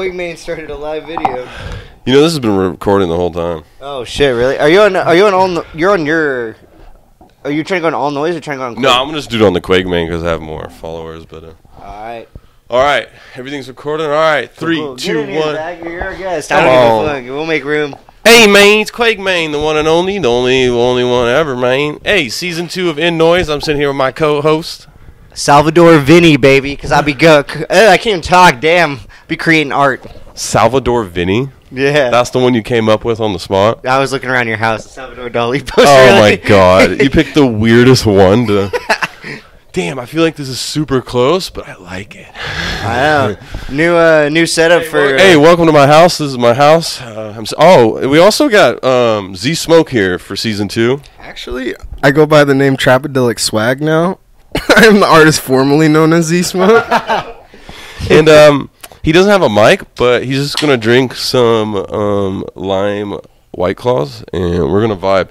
Quagmain started a live video. You know, this has been recording the whole time. Oh shit! Really? Are you on? Are you on all? no- You're on your. Are you trying to go on all noise or trying to go on? No, I'm gonna just do it on the Quake Man because I have more followers. But uh, All right. all right, everything's recording. All right, three, Cool. two, in here. You're our guest. I don't give a on. fuck. We'll make room. Hey, man, it's Quake Man, the one and only, the only, only one ever, man. Hey, season two of In Noise. I'm sitting here with my co-host. Salvador Vinny, baby, because I'll be go. uh, I can't even talk. Damn, be creating art. Salvador Vinny. Yeah. That's the one you came up with on the spot. I was looking around your house. Salvador Dali poster. Oh my god, you picked the weirdest one to. Damn, I feel like this is super close, but I like it. I know. New uh, new setup for. uh, Hey, welcome to my house. This is my house. Uh, I'm s- oh, we also got um, Z Smoke here for season two. Actually, I go by the name Trapadelic Swag now. I am the artist formerly known as Z Smoke. and um, he doesn't have a mic, but he's just gonna drink some um, lime white claws, and we're gonna vibe.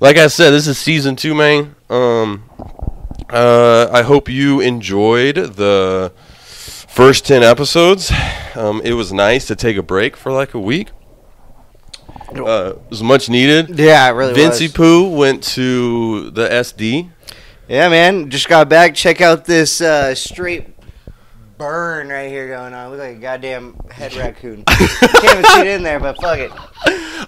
Like I said, this is season two, man. Um, uh, I hope you enjoyed the first ten episodes. Um, it was nice to take a break for like a week. Uh, it was much needed. yeah, it really Vincey was. Pooh went to the SD. Yeah, man. Just got back. Check out this uh, straight burn right here going on. Look like a goddamn head raccoon. Can't even see it in there, but fuck it.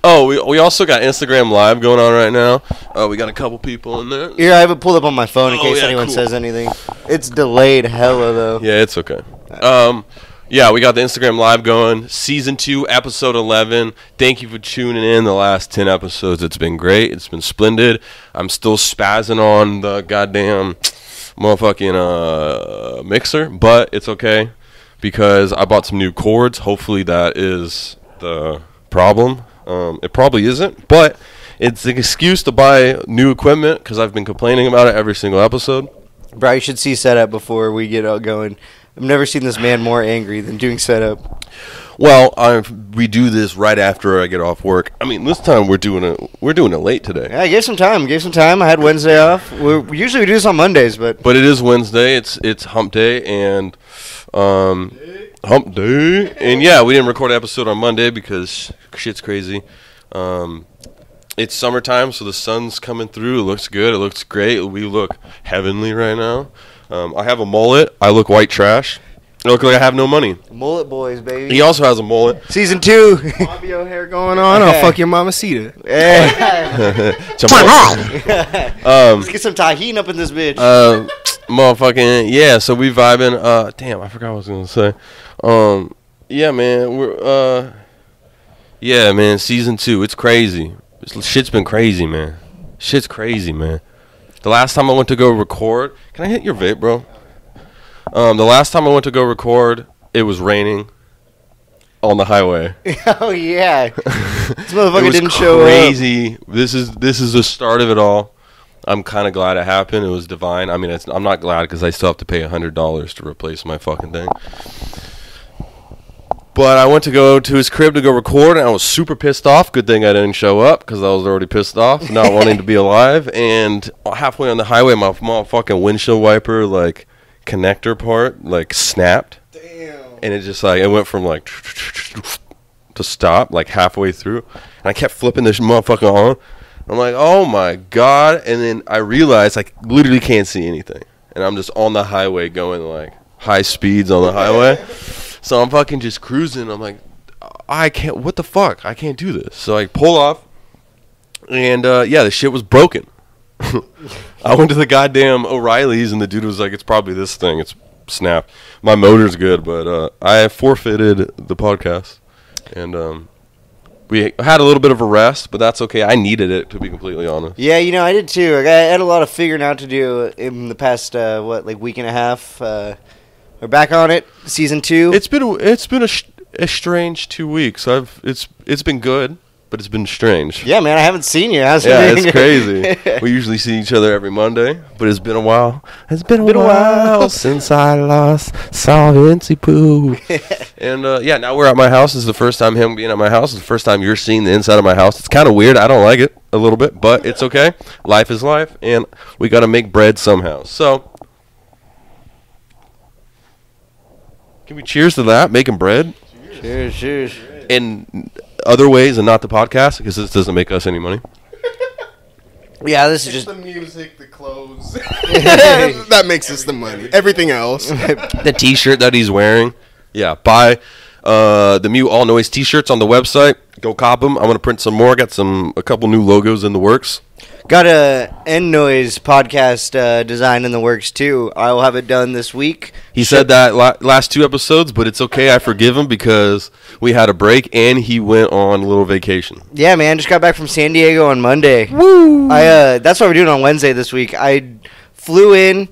Oh, we, we also got Instagram Live going on right now. Uh, we got a couple people in there. Here, I have it pulled up on my phone in Oh, case yeah, anyone cool. says anything. It's delayed hella though. Yeah, it's okay. Um, yeah, we got the Instagram Live going. Season two, episode eleven. Thank you for tuning in. The last ten episodes, it's been great. It's been splendid. I'm still spazzing on the goddamn motherfucking uh, mixer, but it's okay because I bought some new cords. Hopefully, that is the problem. Um, it probably isn't, but it's an excuse to buy new equipment because I've been complaining about it every single episode. Bro, you should see setup before we get out going. I've never seen this man more angry than doing setup. Well, I we do this right after I get off work. I mean, this time we're doing it. We're doing it late today, Yeah, I gave some time. Gave some time. I had Wednesday off. We're, usually we do this on Mondays, but but it is Wednesday. It's it's Hump Day and um, Hump Day, and yeah, we didn't record an episode on Monday because shit's crazy. Um, it's summertime, so the sun's coming through. It looks good. It looks great. We look heavenly right now. Um, I have a mullet. I look white trash. I look like I have no money. mullet boys, baby. He also has a mullet. Season two. Fabio hair going on. I'll fuck your mama Cita. hey. um, Let's get some tahine up in this bitch. uh, motherfucking yeah. So we vibing. Uh, damn, I forgot what I was gonna say. Um, yeah, man. We're uh, yeah, man. Season two. It's crazy. It's, shit's been crazy, man. Shit's crazy, man. The last time I went to go record, can I hit your vape, bro? Um, the last time I went to go record, it was raining on the highway. oh yeah, this motherfucker didn't show up. crazy. This is this is the start of it all. I'm kind of glad it happened. It was divine. I mean, it's, I'm not glad because I still have to pay hundred dollars to replace my fucking thing. But I went to go to his crib to go record, and I was super pissed off. Good thing I didn't show up because I was already pissed off, not wanting to be alive. And halfway on the highway, my motherfucking windshield wiper like connector part like snapped. And it just like it went from like to stop like halfway through. And i kept flipping this motherfucker on. I'm like oh my god. And then i realized i literally can't see anything. And i'm just on the highway going like high speeds on the highway. So i'm fucking just cruising. I'm like i can't what the fuck? I can't do this. So i pull off. And uh, yeah the shit was broken I went to the goddamn O'Reilly's and the dude was like, "It's probably this thing. It's snap. My motor's good, but uh, I forfeited the podcast, and um, we had a little bit of a rest, but that's okay. I needed it to be completely honest. Yeah, you know I did too. I had a lot of figuring out to do in the past uh, what like week and a half. Uh, we're back on it, season two. It's been a, it's been a, sh- a strange two weeks. I've it's it's been good, but it's been strange. yeah, man, I haven't seen you. How's Yeah, it it's crazy. we usually see each other every Monday, but it's been a while. It's been a, Been while, while. since I lost saw Vincey Pooh. and uh, yeah, now we're at my house. This is the first time him being at my house. It's the first time you're seeing the inside of my house. It's kind of weird. I don't like it a little bit, but it's okay. Life is life, and we got to make bread somehow. So, can we cheers to that? Making bread. Cheers, cheers. in other ways and not the podcast because this doesn't make us any money. Yeah, this is just the music, the clothes. that makes us the money. Everything else. the t-shirt that he's wearing. Yeah, buy uh, the Mew All Noise t-shirts on the website. Go cop them. I'm gonna print some more. Got some a couple new logos in the works. Got a end noise podcast uh, design in the works too. I will have it done this week. He said that la- last two episodes, but it's okay. I forgive him because we had a break and he went on a little vacation. Yeah, man, just got back from San Diego on Monday. Woo! I uh, that's what we're doing on Wednesday this week. I flew in.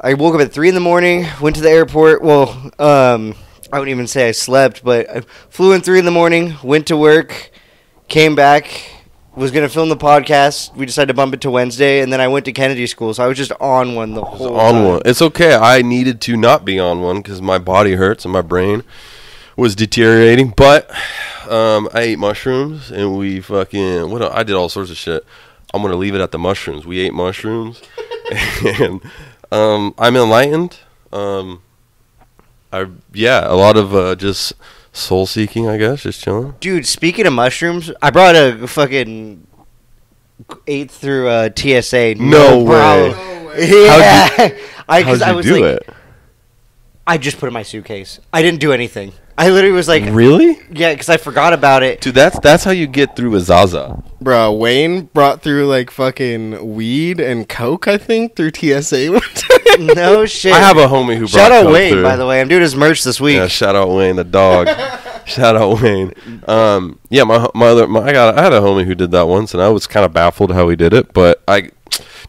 I woke up at three in the morning. Went to the airport. Well, um, I wouldn't even say I slept, but I flew in three in the morning. Went to work. Came back. Was gonna film the podcast. We decided to bump it to Wednesday, and then I went to Kennedy School, so I was just on one the whole on time. one. It's okay. I needed to not be on one because my body hurts and my brain was deteriorating. But um, I ate mushrooms and we fucking what? I did all sorts of shit. I'm gonna leave it at the mushrooms. We ate mushrooms, and um, I'm enlightened. Um, I yeah, a lot of uh, just soul seeking. I guess just chilling. Dude, speaking of mushrooms, I brought a fucking eight through uh, TSA. No problem. way. Yeah, I, How'd you I was do like, it? I just put it in my suitcase. I didn't do anything. I literally was like, Really? yeah, because I forgot about it. Dude, that's that's how you get through a Zaza. Bro, Wayne brought through like fucking weed and coke, I think, through TSA one time. No shit. I have a homie who brought Shout brought out coke Wayne, through. by the way. I'm doing his merch this week. Yeah, shout out Wayne the dog. shout out Wayne. Um, yeah, my my other my, I got I had a homie who did that once, and I was kind of baffled how he did it. But I,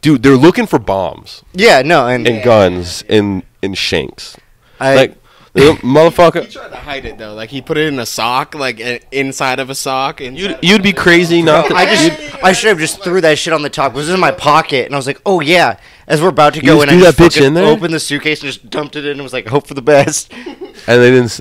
dude, they're looking for bombs Yeah, no, and, and guns and and shanks. I, like the he tried to hide it though. Like he put it in a sock, like uh, inside of a sock. And You'd you'd be crazy not. To, I just, I should have just threw that shit on the top. It was in my pocket, and I was like, "Oh yeah." As we're about to You go just in, threw I that bitch fucking in there? opened the suitcase and just dumped it in, and was like, "Hope for the best." and they didn't.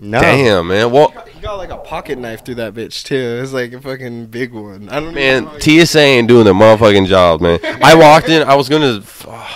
S- No, Damn, man. Well, he got like a pocket knife through that bitch too. It was like a fucking big one. I don't Man, know. how he- TSA ain't doing their motherfucking job, man. I walked in. I was gonna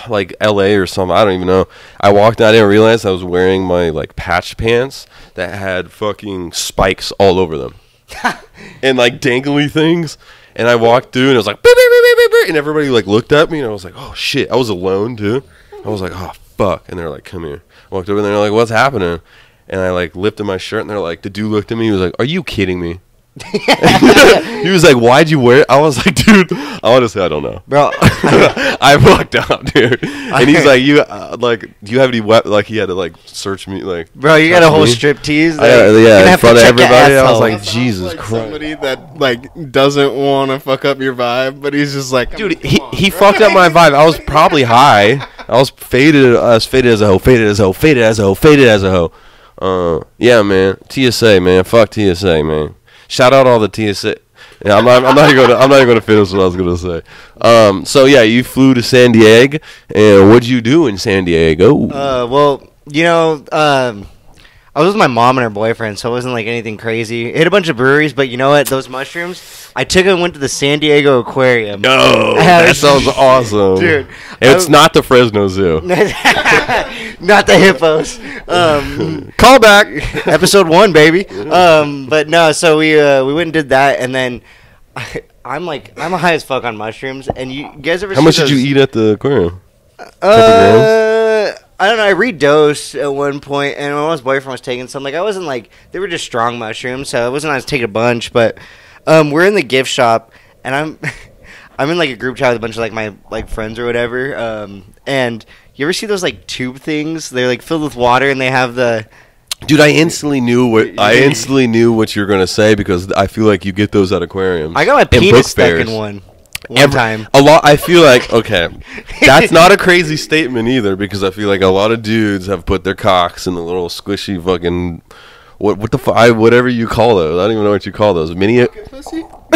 like L.A. or something. I don't even know. I walked in. I didn't realize I was wearing my like patch pants that had fucking spikes all over them and like dangly things. And I walked through and it was like, beep, beep, beep, beep, beep, beep, and everybody like looked at me and I was like, oh shit. I was alone too. I was like, oh fuck. And they're like, come here. I walked over and they're like, what's happening? And I like lifted my shirt and they're like, the dude looked at me. He was like, are you kidding me? he was like, "Why'd you wear it?" I was like, "Dude, honestly, I don't know." bro. I walked out, dude, and he's like, "You uh, like, do you have any weapon?" Like, he had to like search me, like, Bro, you got a whole me. strip tease. I, uh, yeah, in front of everybody. I was like, Sounds Jesus like Christ. Somebody that like doesn't want to fuck up your vibe, but he's just like, Dude, "Come he, on, he bro." fucked up my vibe. I was probably high. I was faded, as faded as a hoe, faded as a hoe, faded as a hoe, faded as a hoe. Uh, yeah, man. TSA, man. Fuck TSA, man. Shout out all the TSA. Yeah, I'm not. I'm not even gonna. I'm not gonna finish what I was gonna say. Um. So yeah, you flew to San Diego, and what'd you do in San Diego? Uh, well, you know, um, I was with my mom and her boyfriend, so it wasn't like anything crazy. Hit a bunch of breweries, but you know what? Those mushrooms, I took and went to the San Diego Aquarium. no, that sounds awesome, Dude, It's I- not the Fresno Zoo. Not the hippos. Um, Call back. episode one, baby. Um, but no, so we uh, we went and did that, and then I, I'm like I'm high as fuck on mushrooms. And you, you guys ever? How much did you eat at the aquarium? Uh, I don't know. I redosed at one point, and my mom's boyfriend was taking some. Like I wasn't like they were just strong mushrooms, so it wasn't I was taking a bunch. But um, we're in the gift shop, and I'm I'm in like a group chat with a bunch of like my like friends or whatever. Um, and you ever see those like tube things? They're like filled with water, and they have the Dude, I instantly knew what I instantly knew what you're gonna say because I feel like you get those at aquariums. I got my penis stuck in one one Every- time. A lot. I feel like okay, that's not a crazy statement either because I feel like a lot of dudes have put their cocks in the little squishy fucking what what the fu- I, whatever you call those. I don't even know what you call those. Mini. Pussy?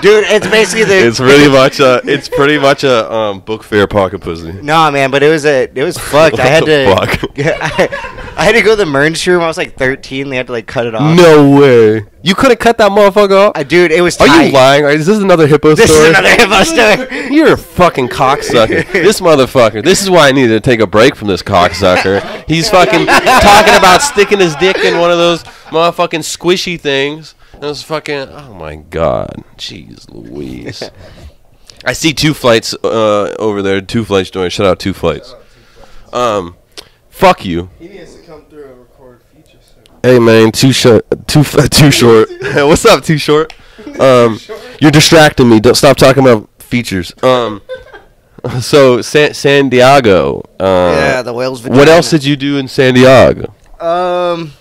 Dude, it's basically the. It's pretty much a. It's pretty much a um, book fair pocket pussy. Nah, man, but it was a it was fucked. I had the to. fuck? I had to go to the emergency room. I was like 13. They had to like cut it off. No way. You could have cut that motherfucker off. Uh, dude, it was. Are you lying? Is this another hippo This story? is another hippo story. You're a fucking cocksucker. this motherfucker. This is why I needed to take a break from this cocksucker. He's fucking talking about sticking his dick in one of those motherfucking squishy things. And it was fucking. Oh my god. Jeez Louise. I see two flights uh, over there. Two flights doing. Shout out two flights. Um, fuck you. He needs to come through and record feature soon. Hey man, too short. Too too short. What's up? Too short. Um, you're distracting me. Don't stop talking about features. Um, so San, San Diego. Uh, yeah, the whales. What else did you do in San Diego? Um,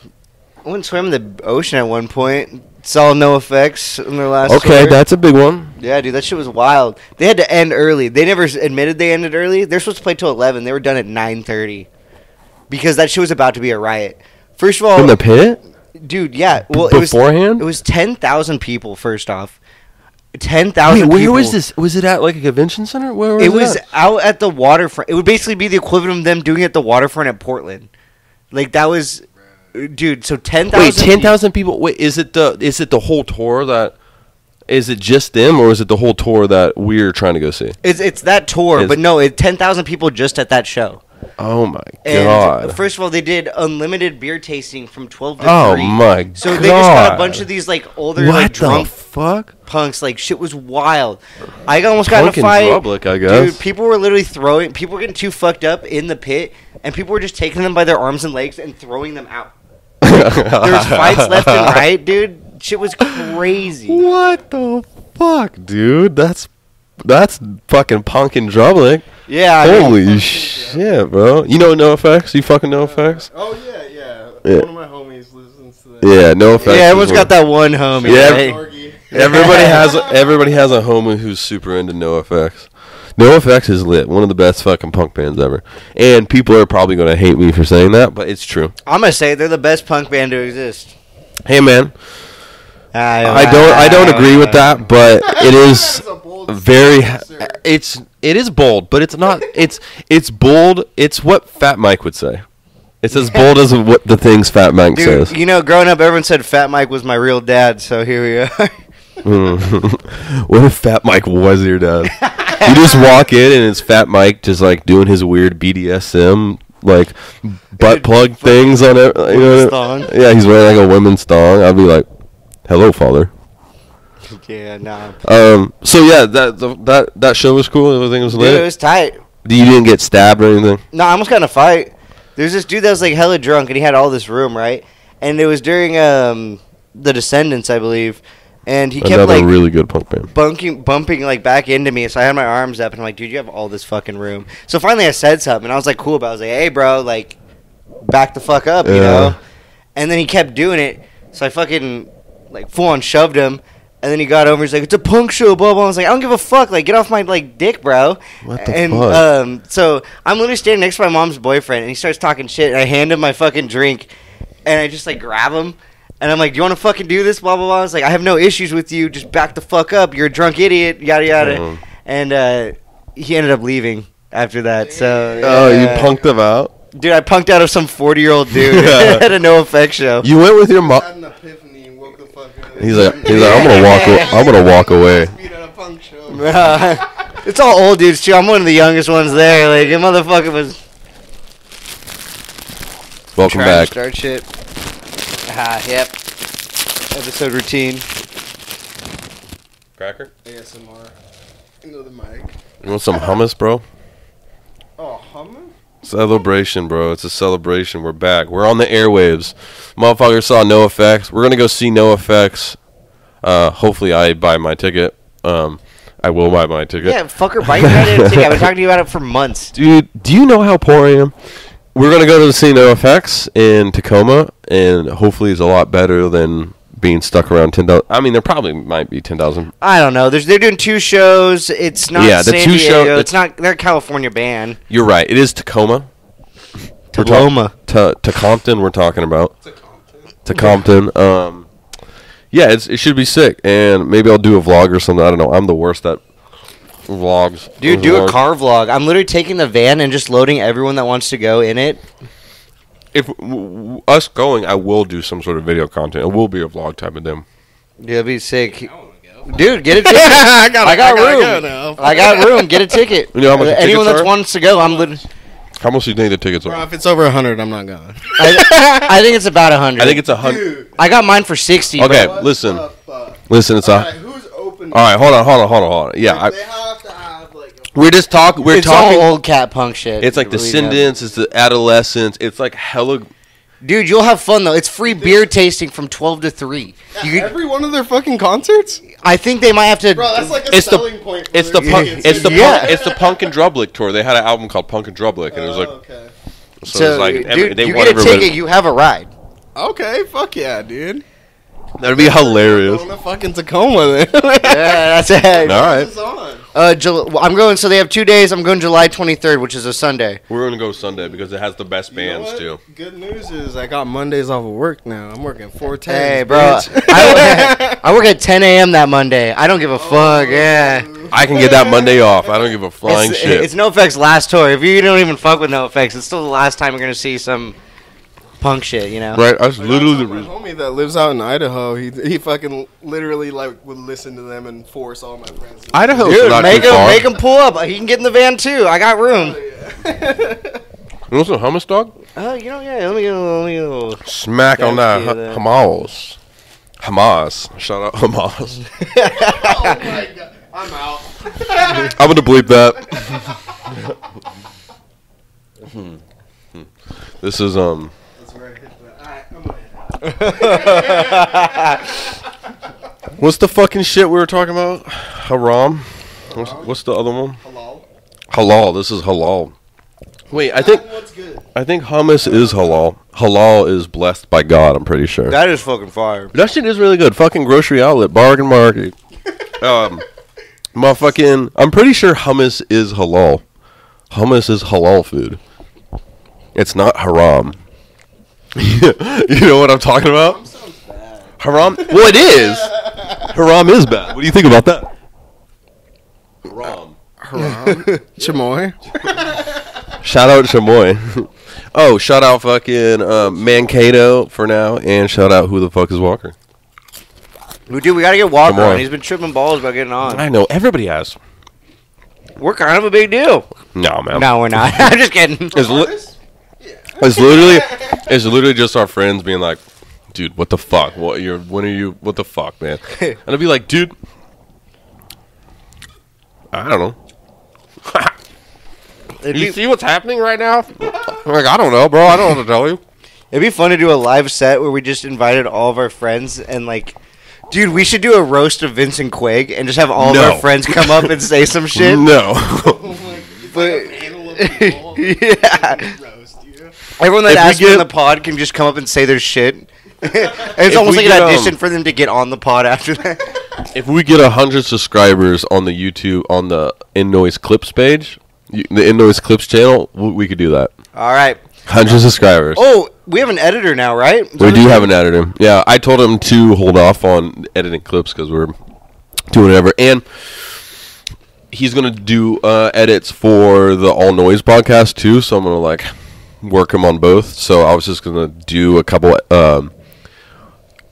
I went swim in the ocean at one point. Saw NOFX in their last. Okay, tour. that's a big one. Yeah, dude, that shit was wild. They had to end early. They never admitted they ended early. They're supposed to play till eleven. They were done at nine thirty because that shit was about to be a riot. First of all, In the pit dude, yeah. Well, it was beforehand. it was ten thousand people. First off, ten thousand. Where was this? Was it at like a convention center? Where was It it? was at? out at the waterfront. It would basically be the equivalent of them doing it at the waterfront at Portland. Like that was, dude. So ten thousand. Wait, ten thousand people. Wait, is it the is it the whole tour that? Is it just them, or is it the whole tour that we're trying to go see? It's it's that tour, Is- but no, it ten thousand people just at that show. Oh my And god! first of all, they did unlimited beer tasting from twelve to Oh three. my god. So they just got a bunch of these like older what like drunk fuck? punks. Like shit was wild. I almost got in a Punk fight. Drublic, I guess. Dude, people were literally throwing. People were getting too fucked up in the pit, and people were just taking them by their arms and legs and throwing them out. There was fights left and right, dude. Shit was crazy. What the fuck, dude? That's that's fucking punk and drublic. Yeah. I mean, Holy shit, bro! You know NOFX? You fucking NOFX? Oh yeah, yeah. Yeah. One of my homies listens to that. Yeah, NOFX. yeah, everyone's got that one homie. Yeah, right? Everybody has everybody has a homie who's super into NOFX. No Effects is lit. One of the best fucking punk bands ever. And people are probably gonna hate me for saying that, but it's true. I'm gonna say they're the best punk band to exist. Hey man, I don't I don't agree with that, but it is That's a bold very it's it is bold, but it's not it's it's bold. It's what Fat Mike would say. It's as bold as what the things Fat Mike Dude, says. you know, growing up, everyone said Fat Mike was my real dad, so here we are. Mm. what if Fat Mike was your dad? you just walk in and it's Fat Mike just like doing his weird BDSM like butt plug things on it. You know? Yeah, he's wearing like a women's thong. I'd be like, "Hello, father." yeah, nah. Um. So yeah, that the, that that show was cool. Everything was Dude, lit. it was tight. you didn't get stabbed or anything. No, I almost got in a fight. There's this dude that was like hella drunk, and he had all this room, right? And it was during um the Descendants, I believe, and he kept Another like really good punk band. bunking, bumping like back into me. So I had my arms up, and I'm like, dude, you have all this fucking room. So finally, I said something, and I was like, cool about. it. I was like, hey, bro, like, back the fuck up, you know. And then he kept doing it, so I fucking like full on shoved him. And then he got over. He's like, "It's a punk show." Blah blah. I was like, "I don't give a fuck. Like, get off my like dick, bro." What the and, fuck? um, so I'm literally standing next to my mom's boyfriend, and he starts talking shit. And I hand him my fucking drink, and I just like grab him, and I'm like, "Do you want to fucking do this?" Blah blah blah. I was like, "I have no issues with you. Just back the fuck up. You're a drunk idiot." Yada yada. Mhm. And uh, he ended up leaving after that. So Oh, you punked him out. dude. I punked out of some 40 year old dude Yeah. at a NOFX show. You went with your mom. Had an epiphany and woke the fuck up. He's like, he's like, I'm gonna walk. a- I'm gonna walk away. Beat at a punk show. it's all old dudes too. I'm one of the youngest ones there. Like, a motherfucker was Welcome trying back. to start shit. Ah, yep. Episode routine. Cracker. ASMR. Into the mic. You want some hummus, bro? Oh, hummus? Celebration, bro. It's a celebration. We're back. We're on the airwaves. Motherfucker saw NOFX. We're gonna go see NOFX. Uh, hopefully, I buy my ticket. Um, I will buy my ticket. Yeah, fucker, buy your goddamn ticket. I've been talking to you about it for months. Dude, do you know how poor I am? We're gonna go to the see NOFX in Tacoma, and hopefully, it's a lot better than being stuck around ten thousand. I mean, there probably might be ten thousand. I don't know. There's they're doing two shows. It's not Yeah, the San two Diego. show- the- it's not. They're a California band. You're right. It is Tacoma. Tacoma. To to Compton. We're talking about. It's a content. to Compton. Um, yeah, it's, it should be sick, and maybe I'll do a vlog or something. I don't know. I'm the worst at vlogs. Dude, do a car vlog. I'm literally taking the van and just loading everyone that wants to go in it. If w- w- us going, I will do some sort of video content. It will be a vlog type of thing. Yeah, it'd be sick. Dude, get a ticket. I got I got room. Go. I got room. Get a ticket. You know how much Anyone that wants to go, I'm. Lit- How much do you think the tickets Bro, are? if it's over hundred, I'm not going. I, I think it's about a hundred. I think it's a hundred. I got mine for sixty. Okay, but- listen, listen. It's a. who's open? All right, hold on, hold on, hold on, hold on. Yeah, I, have to have like. We're just talking. We're it's talking. all old cat punk shit. It's like Believe me. Descendants. It's the Adolescents. It's like hella. Dude, you'll have fun though. It's free beer tasting from twelve to three. You, could- Every one of their fucking concerts, I think they might have to. bro. That's like a It's the- selling point. for It's the their punk. tickets. It's the Yeah. punk. It's the Punk in Drublic tour. They had an album called Punk in Drublic, and it was like Oh, okay. so. so, it's like every, dude, they you want get a everybody. ticket, you have a ride. Okay, fuck yeah, dude. That'd be hilarious. Going to fucking Tacoma then. Yeah, that's it. All right, Uh, Jul- I'm going. So they have two days. I'm going July 23rd, which is a Sunday. we're gonna go Sunday because it has the best You know bands what? too. Good news is I got Mondays off of work now. I'm working four ten. Hey, bro, I, I work at 10 a.m. that Monday. I don't give a fuck. Yeah. I can get that Monday off. I don't give a flying It's, shit. it's No Effect's last tour. If you don't even fuck with NOFX, it's still the last time you're gonna see some punk shit. You know. right? That's was literally the my reason. homie that lives out in Idaho. He he fucking literally like would listen to them and force all my friends. To Idaho's Dude, not make too him far. make him pull up. He can get in the van too. I got room. You want some hummus, dog? Oh, you know, yeah. Let me go. Let me go. Smack on that Thank hu- Hamas. Hamas. Shout out Hamas. oh my god, I'm out. I'm gonna bleep that. Hmm. this is um. That's where I hit the. Alright, I'm gonna What's the fucking shit we were talking about? Haram. What's, what's the other one? Halal. Halal. This is halal. Wait, I think What's good? I think hummus is halal. Halal is blessed by God. I'm pretty sure. That is fucking fire. That shit is really good. Fucking grocery outlet, bargain market. um, motherfucking. I'm pretty sure hummus is halal. Hummus is halal food. It's not haram. you know what I'm talking about? Haram. Well, it is. Haram is bad. What do you think about that? Haram. Haram. Chamoy. Shout out Chamoy. oh, shout out fucking um, Mankato for now, and shout out who the fuck is Walker. We do. We gotta get Walker Come on. on. He's been tripping balls about getting on. I know everybody has. We're kind of a big deal. No man. No, we're not. I'm just kidding. It's, li- it's literally it's literally just our friends being like, dude, what the fuck? What you're when are you what the fuck, man? And I'd be like, dude I don't know. It'd You be, see what's happening right now? I'm like, I don't know, bro. I don't know what to tell you. it'd be fun to do a live set where we just invited all of our friends and like, dude, we should do a roast of Vincent Quigg and just have all of our friends come up and say some shit. No. But yeah. Yeah, Roast you. everyone that If we asks me get- on the pod can just come up and say their shit. it's If almost we like an get, um, audition for them to get on the pod after that. if we get a hundred subscribers on the YouTube on the In Noise Clips page, you, the In Noise Clips channel, we, we could do that. all right. Hundred subscribers. Oh, we have an editor now, right? We do have an editor. Yeah, I told him to hold off on editing clips because we're doing whatever, and he's gonna do uh, edits for the All Noise podcast too. So I'm gonna like work him on both. So I was just gonna do a couple. Um,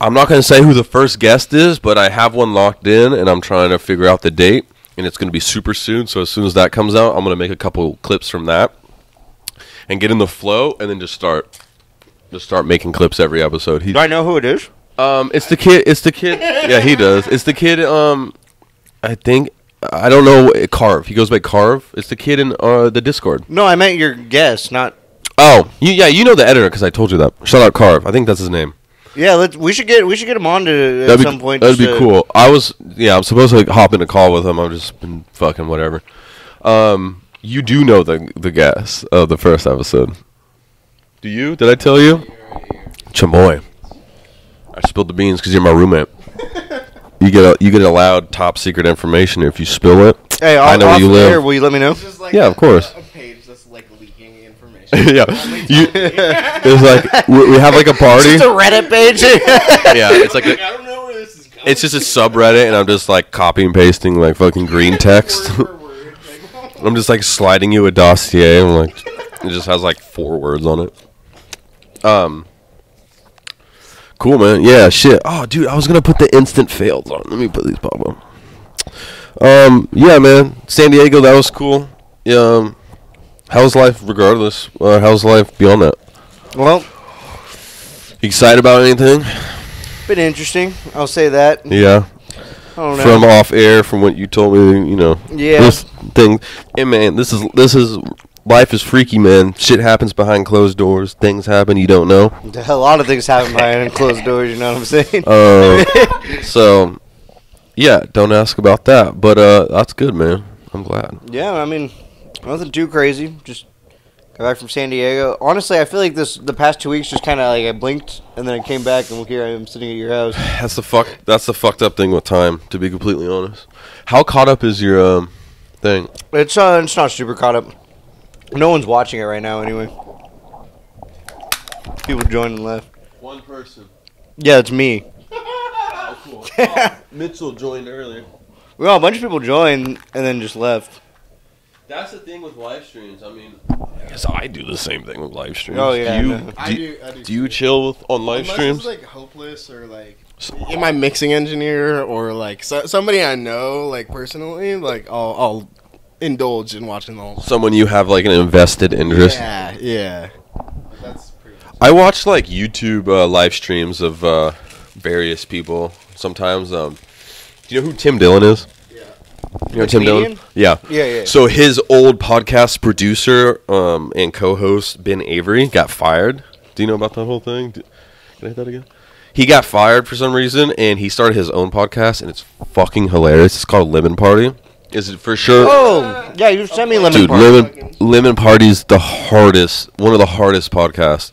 I'm not gonna say who the first guest is, but I have one locked in, and I'm trying to figure out the date, and it's gonna be super soon. So as soon as that comes out, I'm gonna make a couple clips from that and get in the flow, and then just start. Just start making clips every episode. He, Do I know who it is? um, it's the kid. It's the kid. Yeah, he does. It's the kid. Um, I think I don't know. Carve. He goes by Carve. It's the kid in uh the Discord. No, I meant your guest, not. Oh, you, yeah, you know the editor because I told you that. Shout out Carve. I think that's his name. Yeah, let's. We should get. We should get him on to at That'd be some point. that'd just be to- cool. I was yeah. I'm supposed to like, hop in a call with him. I've just been fucking whatever. Um, you do know the the guest of the first episode. Do you? Did I tell you? Chamoy. I spilled the beans because you're my roommate. You get a, you get allowed top secret information if you spill it. Hey, I off, know where you live. air, will you let me know? Just like Yeah, a- of course. A page that's like leaking information. yeah, you. It's like we, we have like a party. Just a Reddit page. yeah, it's like Like, a, I don't know where this is going. it's just a subreddit, and I'm just like copying and pasting like fucking green text. Word word. I'm just like sliding you a dossier, and like it just has like four words on it. Um. Cool, man. Yeah, shit. Oh, dude, I was gonna put the instant fails on. Let me put these pop on. Um. Yeah, man. San Diego, that was cool. Yeah. Um, how's life, regardless? Uh, how's life beyond that? Well, You excited about anything? been interesting. I'll say that. Yeah. I don't know. From off air, from what you told me, you know. Yeah. This thing, hey man, this is this is life is freaky, man. Shit happens behind closed doors. Things happen you don't know. a lot of things happen behind closed doors. You know what I'm saying? Uh, so, yeah, don't ask about that. But uh, that's good, man. I'm glad. Yeah, I mean, nothing too crazy. Just got back from San Diego. Honestly, I feel like this the past two weeks just kind of like I blinked and then I came back and here I am sitting at your house. That's the fuck. That's the fucked up thing with time. To be completely honest, how caught up is your um thing? It's uh, it's not super caught up. No one's watching it right now, anyway. People joined and left. One person. Yeah, it's me. Oh, cool. Mitchell joined earlier. Well, a bunch of people joined and then just left. That's the thing with live streams. I mean, I guess I do the same thing with live streams. Oh, yeah, Do you, I know. I do, do. I do. do you chill with on live Unless streams? It's like hopeless or like in my mixing engineer or like so, somebody I know like personally, like I'll, I'll indulge in watching the whole. Someone you have like an invested interest. Yeah, yeah. That's pretty. I watch like YouTube uh, live streams of uh, various people. Sometimes, um, do you know who Tim Dillon is? Yeah. You know The Tim Dillon? comedian? Yeah. Yeah, yeah. So his old podcast producer um, and co-host Ben Avery got fired. Do you know about that whole thing? Can I hit that again? He got fired for some reason, and he started his own podcast, and it's fucking hilarious. It's called Lemon Party. Is it for sure? Oh, yeah, you sent me lemon Dude, Party. Lemon Lemon Party's the hardest, one of the hardest podcasts.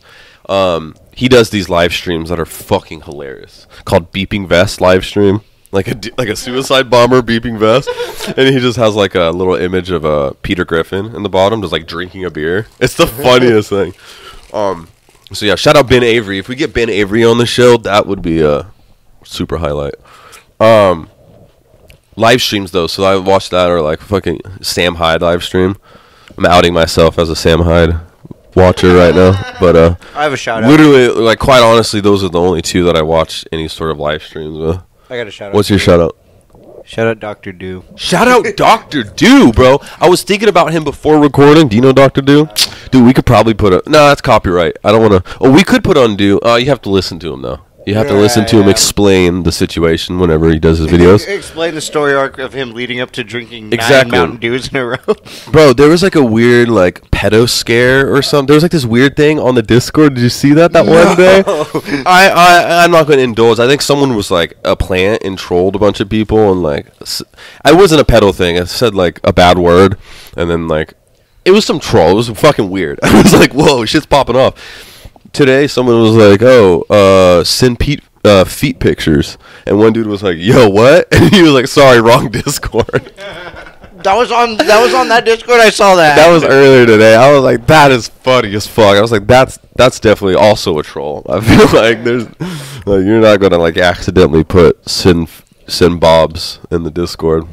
Um, he does these live streams that are fucking hilarious, called Beeping Vest live stream, like a like a suicide bomber beeping vest, and he just has like a little image of uh, Peter Griffin in the bottom, just like drinking a beer. It's the funniest thing. Um, so yeah, shout out Ben Avery. If we get Ben Avery on the show, that would be a super highlight. Um, live streams though, so I watched that or like fucking Sam Hyde live stream. I'm outing myself as a Sam Hyde watcher right now, but uh, I have a shout out. literally, like quite honestly, those are the only two that I watch any sort of live streams with. I got a shout out. What's your shout out? Shout out Dr. Do. Shout out Doctor Do, bro. I was thinking about him before recording. Do you know Doctor Do? Dude, we could probably put a no. That's copyright. I don't want to. Oh, we could put on Do. Uh, you have to listen to him though. You have to listen to him explain the situation whenever he does his videos. Explain the story arc of him leading up to drinking Exactly. nine Mountain Dews in a row. Bro, there was like a weird like pedo scare or something. There was like this weird thing on the Discord. Did you see that that one day? I, I I'm not going to indulge. I think someone was like a plant and trolled a bunch of people and like s- I wasn't a pedo thing. I said like a bad word and then like it was some troll. It was fucking weird. I was like, whoa, shit's popping off. Today, someone was like, oh, uh, send Pete uh, feet pictures, and one dude was like, yo, what? And he was like, sorry, wrong Discord. that was on that was on that Discord. I saw that. that was earlier today. I was like, that is funny as fuck. I was like, that's that's definitely also a troll. I feel like there's like you're not gonna like accidentally put sin sin bobs in the Discord.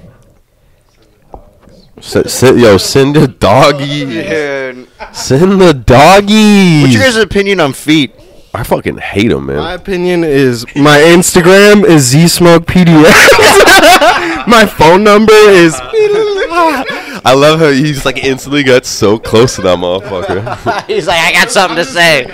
Send, send, yo, send a doggy. Dude. Send the doggy. What's your guys' opinion on feet? I fucking hate them, man. My opinion is my Instagram is zsmokepdx. my phone number is. I love how he's like instantly got so close to that motherfucker. He's like, I got something to say.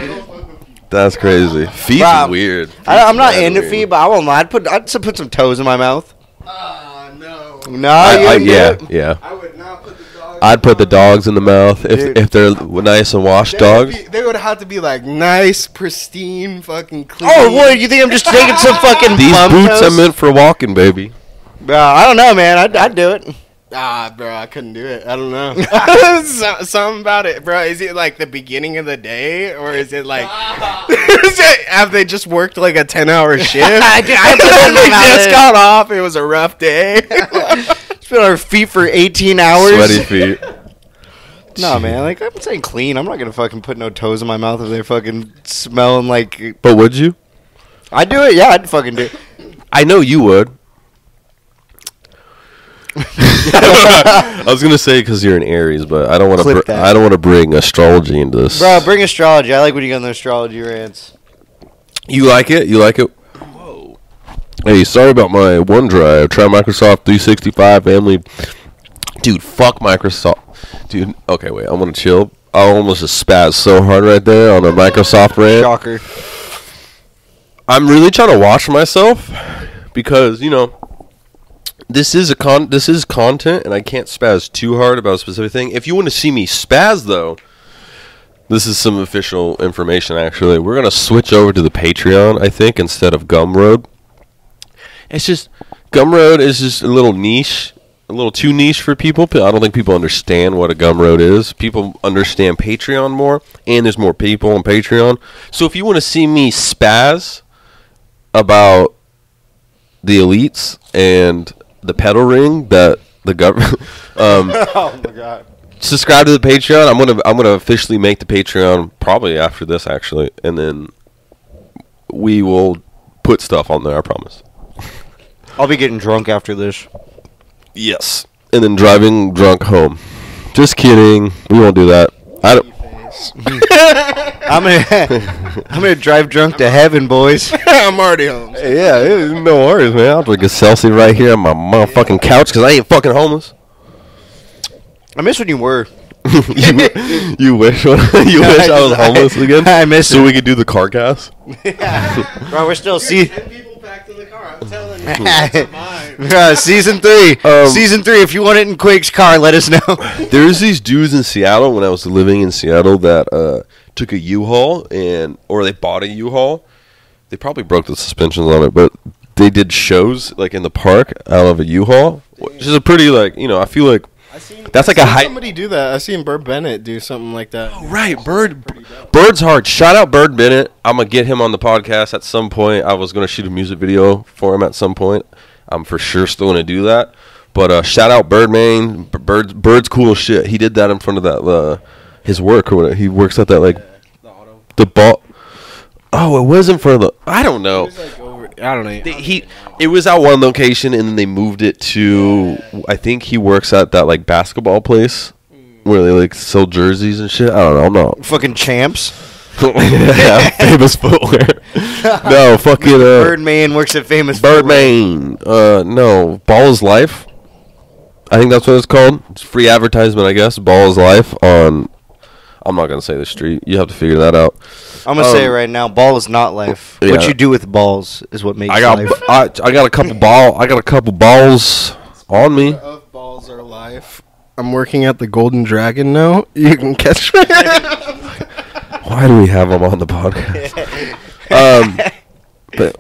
That's crazy. Feet Bruh, is weird. I, I'm not Feet's into weird. feet, but I won't lie. I'd put I'd s- put some toes in my mouth. Ah no. No, I, you I, yeah, yeah. I would not put the dog. I'd put the dogs in the mouth if Dude. if they're nice and washed They would dogs. be- they would have to be like nice, pristine, fucking clean. Oh, what? You think I'm just taking some fucking These bum boots toes? are meant for walking, baby. Bro, I don't know, man. I'd, I'd do it. Ah, bro, I couldn't do it. I don't know. So- something about it, bro. Is it like the beginning of the day, or is it like is it- have they just worked like a ten-hour shift? I I put it in my they mouth. just got off. It was a rough day. It's been on our feet for 18 hours. Sweaty feet. No, man. Like I'm saying, clean. I'm not gonna fucking put no toes in my mouth if they're fucking smelling like. But would you? I'd do it. Yeah, I'd fucking do it. I know you would. I was gonna say because you're an Aries, but I don't want to. Clip Br- that. I don't want to bring astrology into this. Bro, bring astrology. I like when you go on the astrology rants. You like it? You like it? Hey, sorry about my OneDrive. Try Microsoft 365 family. Dude, fuck Microsoft. Dude, okay, wait. I'm gonna chill. I almost just spat so hard right there on a Microsoft rant. Shocker. I'm really trying to watch myself because you know this is a con this is content and I can't spaz too hard about a specific thing. If you want to see me spaz though, this is some official information actually. We're gonna switch over to the Patreon, I think, instead of Gumroad. It's just Gumroad is just a little niche, a little too niche for people. I don't think people understand what a Gumroad is. People understand Patreon more, and there's more people on Patreon. So if you want to see me spaz about the elites and the pedal ring that the government um, oh my god. subscribe to the Patreon. I'm gonna I'm gonna officially make the Patreon probably after this actually, and then we will put stuff on there. I promise. I'll be getting drunk after this. Yes, and then driving drunk home. Just kidding. We won't do that. I don't. I'm gonna I'm gonna drive drunk to heaven, boys. I'm already home. Yeah, it- no worries, man. I'll drink a Celsius right here on my motherfucking couch because I ain't fucking homeless. I miss when you were. you, you wish you wish I was homeless again. I miss so it. we could do the car cast. Bro, we're still see. Uh, season three. Um, season three. If you want it in Quake's car, let us know. There's these dudes in Seattle when I was living in Seattle that uh, took a U-Haul and or they bought a U-Haul. They probably broke the suspensions on it, but they did shows like in the park out of a U-Haul, which is a pretty like you know I feel like I seen, That's like I a high- Somebody do that. I seen Bird Bennett do something like that. Oh, right, Bird. Bird's hard. Shout out Bird Bennett. I'm gonna get him on the podcast at some point. I was gonna shoot a music video for him at some point. I'm for sure still gonna do that. But uh, shout out Birdman. Bird's Bird's cool shit. He did that in front of that uh, his work or whatever. He works at that like The auto. the ball. Oh, it was in front of the. I don't know. Like. I don't know. They- he it was at one location and then they moved it to I think he works at that like basketball place where they like sell jerseys and shit. I don't know. I'm not Fucking champs. yeah, famous footwear. no, fucking uh, Birdman works at famous. Birdman. Uh, no, Ball is Life. I think that's what it's called. It's free advertisement, I guess. Ball is Life on. I'm not gonna say the street. You have to figure that out. I'm gonna say it Um, right now. Ball is not life. yeah. What you do with balls is what makes I got life. I, I got a couple ball. I got a couple balls on me. Of balls are life. I'm working at the Golden Dragon now. You can catch me. Why do we have him on the podcast? um, but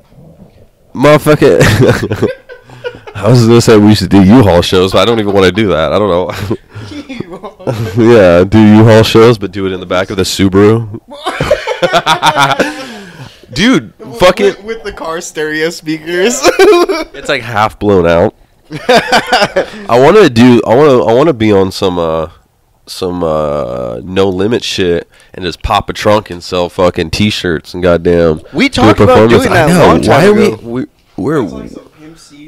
motherfucker. I was gonna say we should do U-Haul shows, but I don't even want to do that. I don't know. yeah, do U-Haul shows, but do it in the back of the Subaru. Dude, fucking, with, with the car stereo speakers. it's like half blown out. I want to do. I want to. I want to be on some. uh some uh no limit shit and just pop a trunk and sell fucking t-shirts and goddamn We do talked about doing that a know. long time Why are ago. we, we we're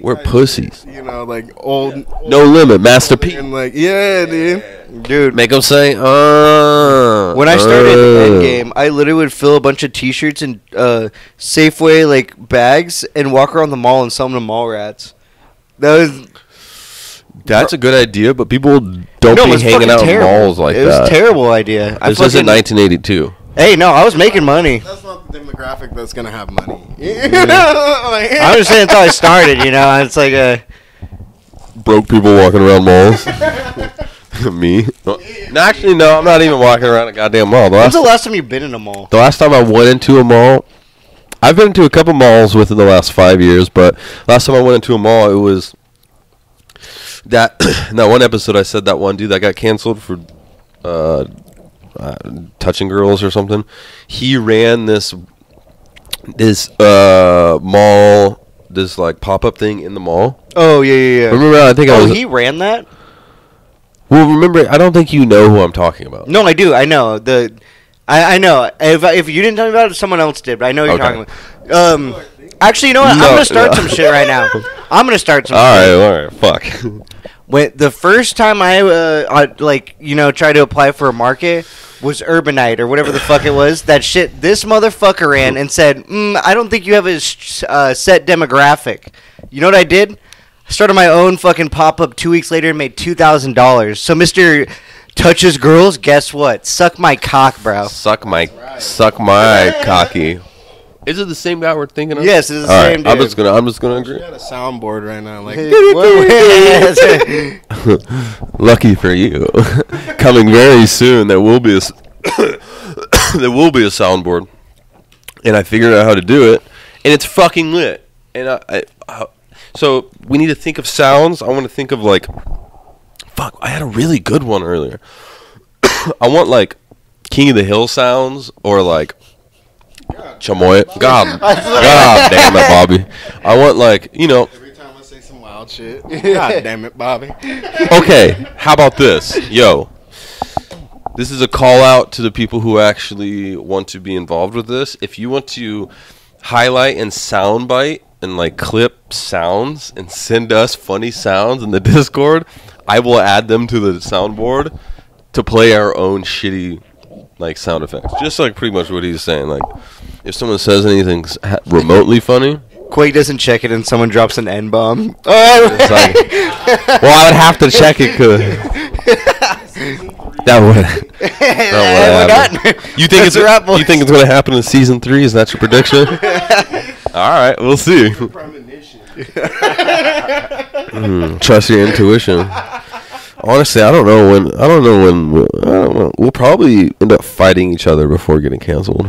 We're pussies. You know, like old. no limit, Master P. And like, yeah, dude. Dude, Make them say, uh. when I started uh. Endgame, I literally would fill a bunch of T-shirts and uh, Safeway like bags and walk around the mall and sell them to mall rats. That was That's a good idea, but people don't no, it be hanging fucking out in terrible. malls like it that. was a terrible idea. This isn't 1982. Hey, no, I was making money. That's not the demographic that's gonna have money. You know, like- I was saying until I started. You know, it's like a Broke people walking around malls. Me? No, actually, no. I'm not even walking around a goddamn mall. The When's last, the last time you've been in a mall? the last time I went into a mall, I've been to a couple malls within the last five years, but last time I went into a mall, it was that that one episode. I said that one dude that got canceled for uh, uh, touching girls or something. He ran this this uh mall, this like pop up thing in the mall. Oh yeah, yeah, yeah. Remember, I think I Oh, was. he ran that. Well, remember, I don't think you know who I'm talking about. No, I do. I know the. I, I know. If if you didn't tell me about it, someone else did. But I know what you're Okay. talking about. Um, actually, you know what? No, I'm gonna start no. some shit right now. I'm gonna start some. All shit. right, all right, fuck. When the first time I uh, uh like you know tried to apply for a market was Urbanite or whatever the fuck it was. That shit. This motherfucker ran and said, mm, "I don't think you have a uh, set demographic." You know what I did? I started my own fucking pop up two weeks later and made two thousand dollars. So Mister touches girls. Guess what? Suck my cock, bro. Suck my, suck my cocky. Is it the same guy we're thinking of? Yes, it's the All same right, I'm just gonna, I'm just gonna You agree. got a soundboard right now, like Lucky for you, coming very soon. There will be a, s- there will be a soundboard, and I figured out how to do it, and it's fucking lit. And I, I, I so we need to think of sounds. I want to think of like, fuck. I had a really good one earlier. I want like King of the Hill sounds or like Chamoy. God, God damn it, Bobby. I want like you know every time I say some wild shit. God damn it, Bobby. okay, how about this? Yo, this is a call out to the people who actually want to be involved with this. If you want to highlight and soundbite and like clip sounds and send us funny sounds in the Discord, I will add them to the soundboard to play our own shitty like sound effects. Just like pretty much what he's saying. Like if someone says anything ha- remotely funny, Quake doesn't check it and someone drops an N bomb. It's like, well, I would have to check it because that would. That would happen. You think it's a wrap, boys. you think it's going to happen in season three? Is that your prediction? All right, we'll see. Premonition. Mm, trust your intuition. Honestly, I don't know when. I don't know when. I don't know. We'll probably end up fighting each other before getting canceled.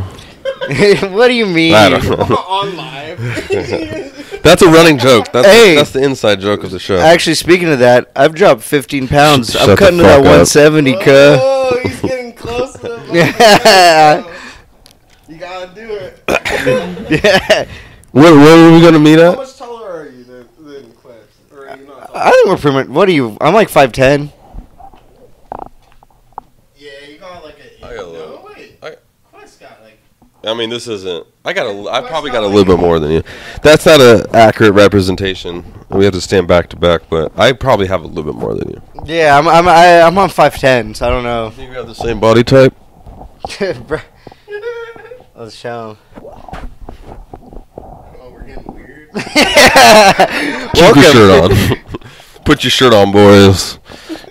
what do you mean? I don't know. On live. That's a running joke. That's Hey. that's the inside joke of the show. Actually, speaking of that, I've dropped 15 pounds. Shut I'm cutting to that 170, cuh. Oh, he's getting close to the Yeah. You gotta do it. yeah. Where, where were we going to meet up? How much taller are you than, than Cliff? Or are you not? I think we're pretty much. What are you? I'm like 5'10. Yeah, you got like a. I got a little- No, wait. I- Cliff's got like. I mean, this isn't. I got a. I probably got a little bit more than you. That's not an accurate representation. We have to stand back to back, but I probably have a little bit more than you. Yeah, I'm I'm I, I'm on 5'10, so I don't know. think we have the same body type. Bruh. Let's show 'em. Oh, we're getting weird. Keep your shirt on. Put your shirt on, boys.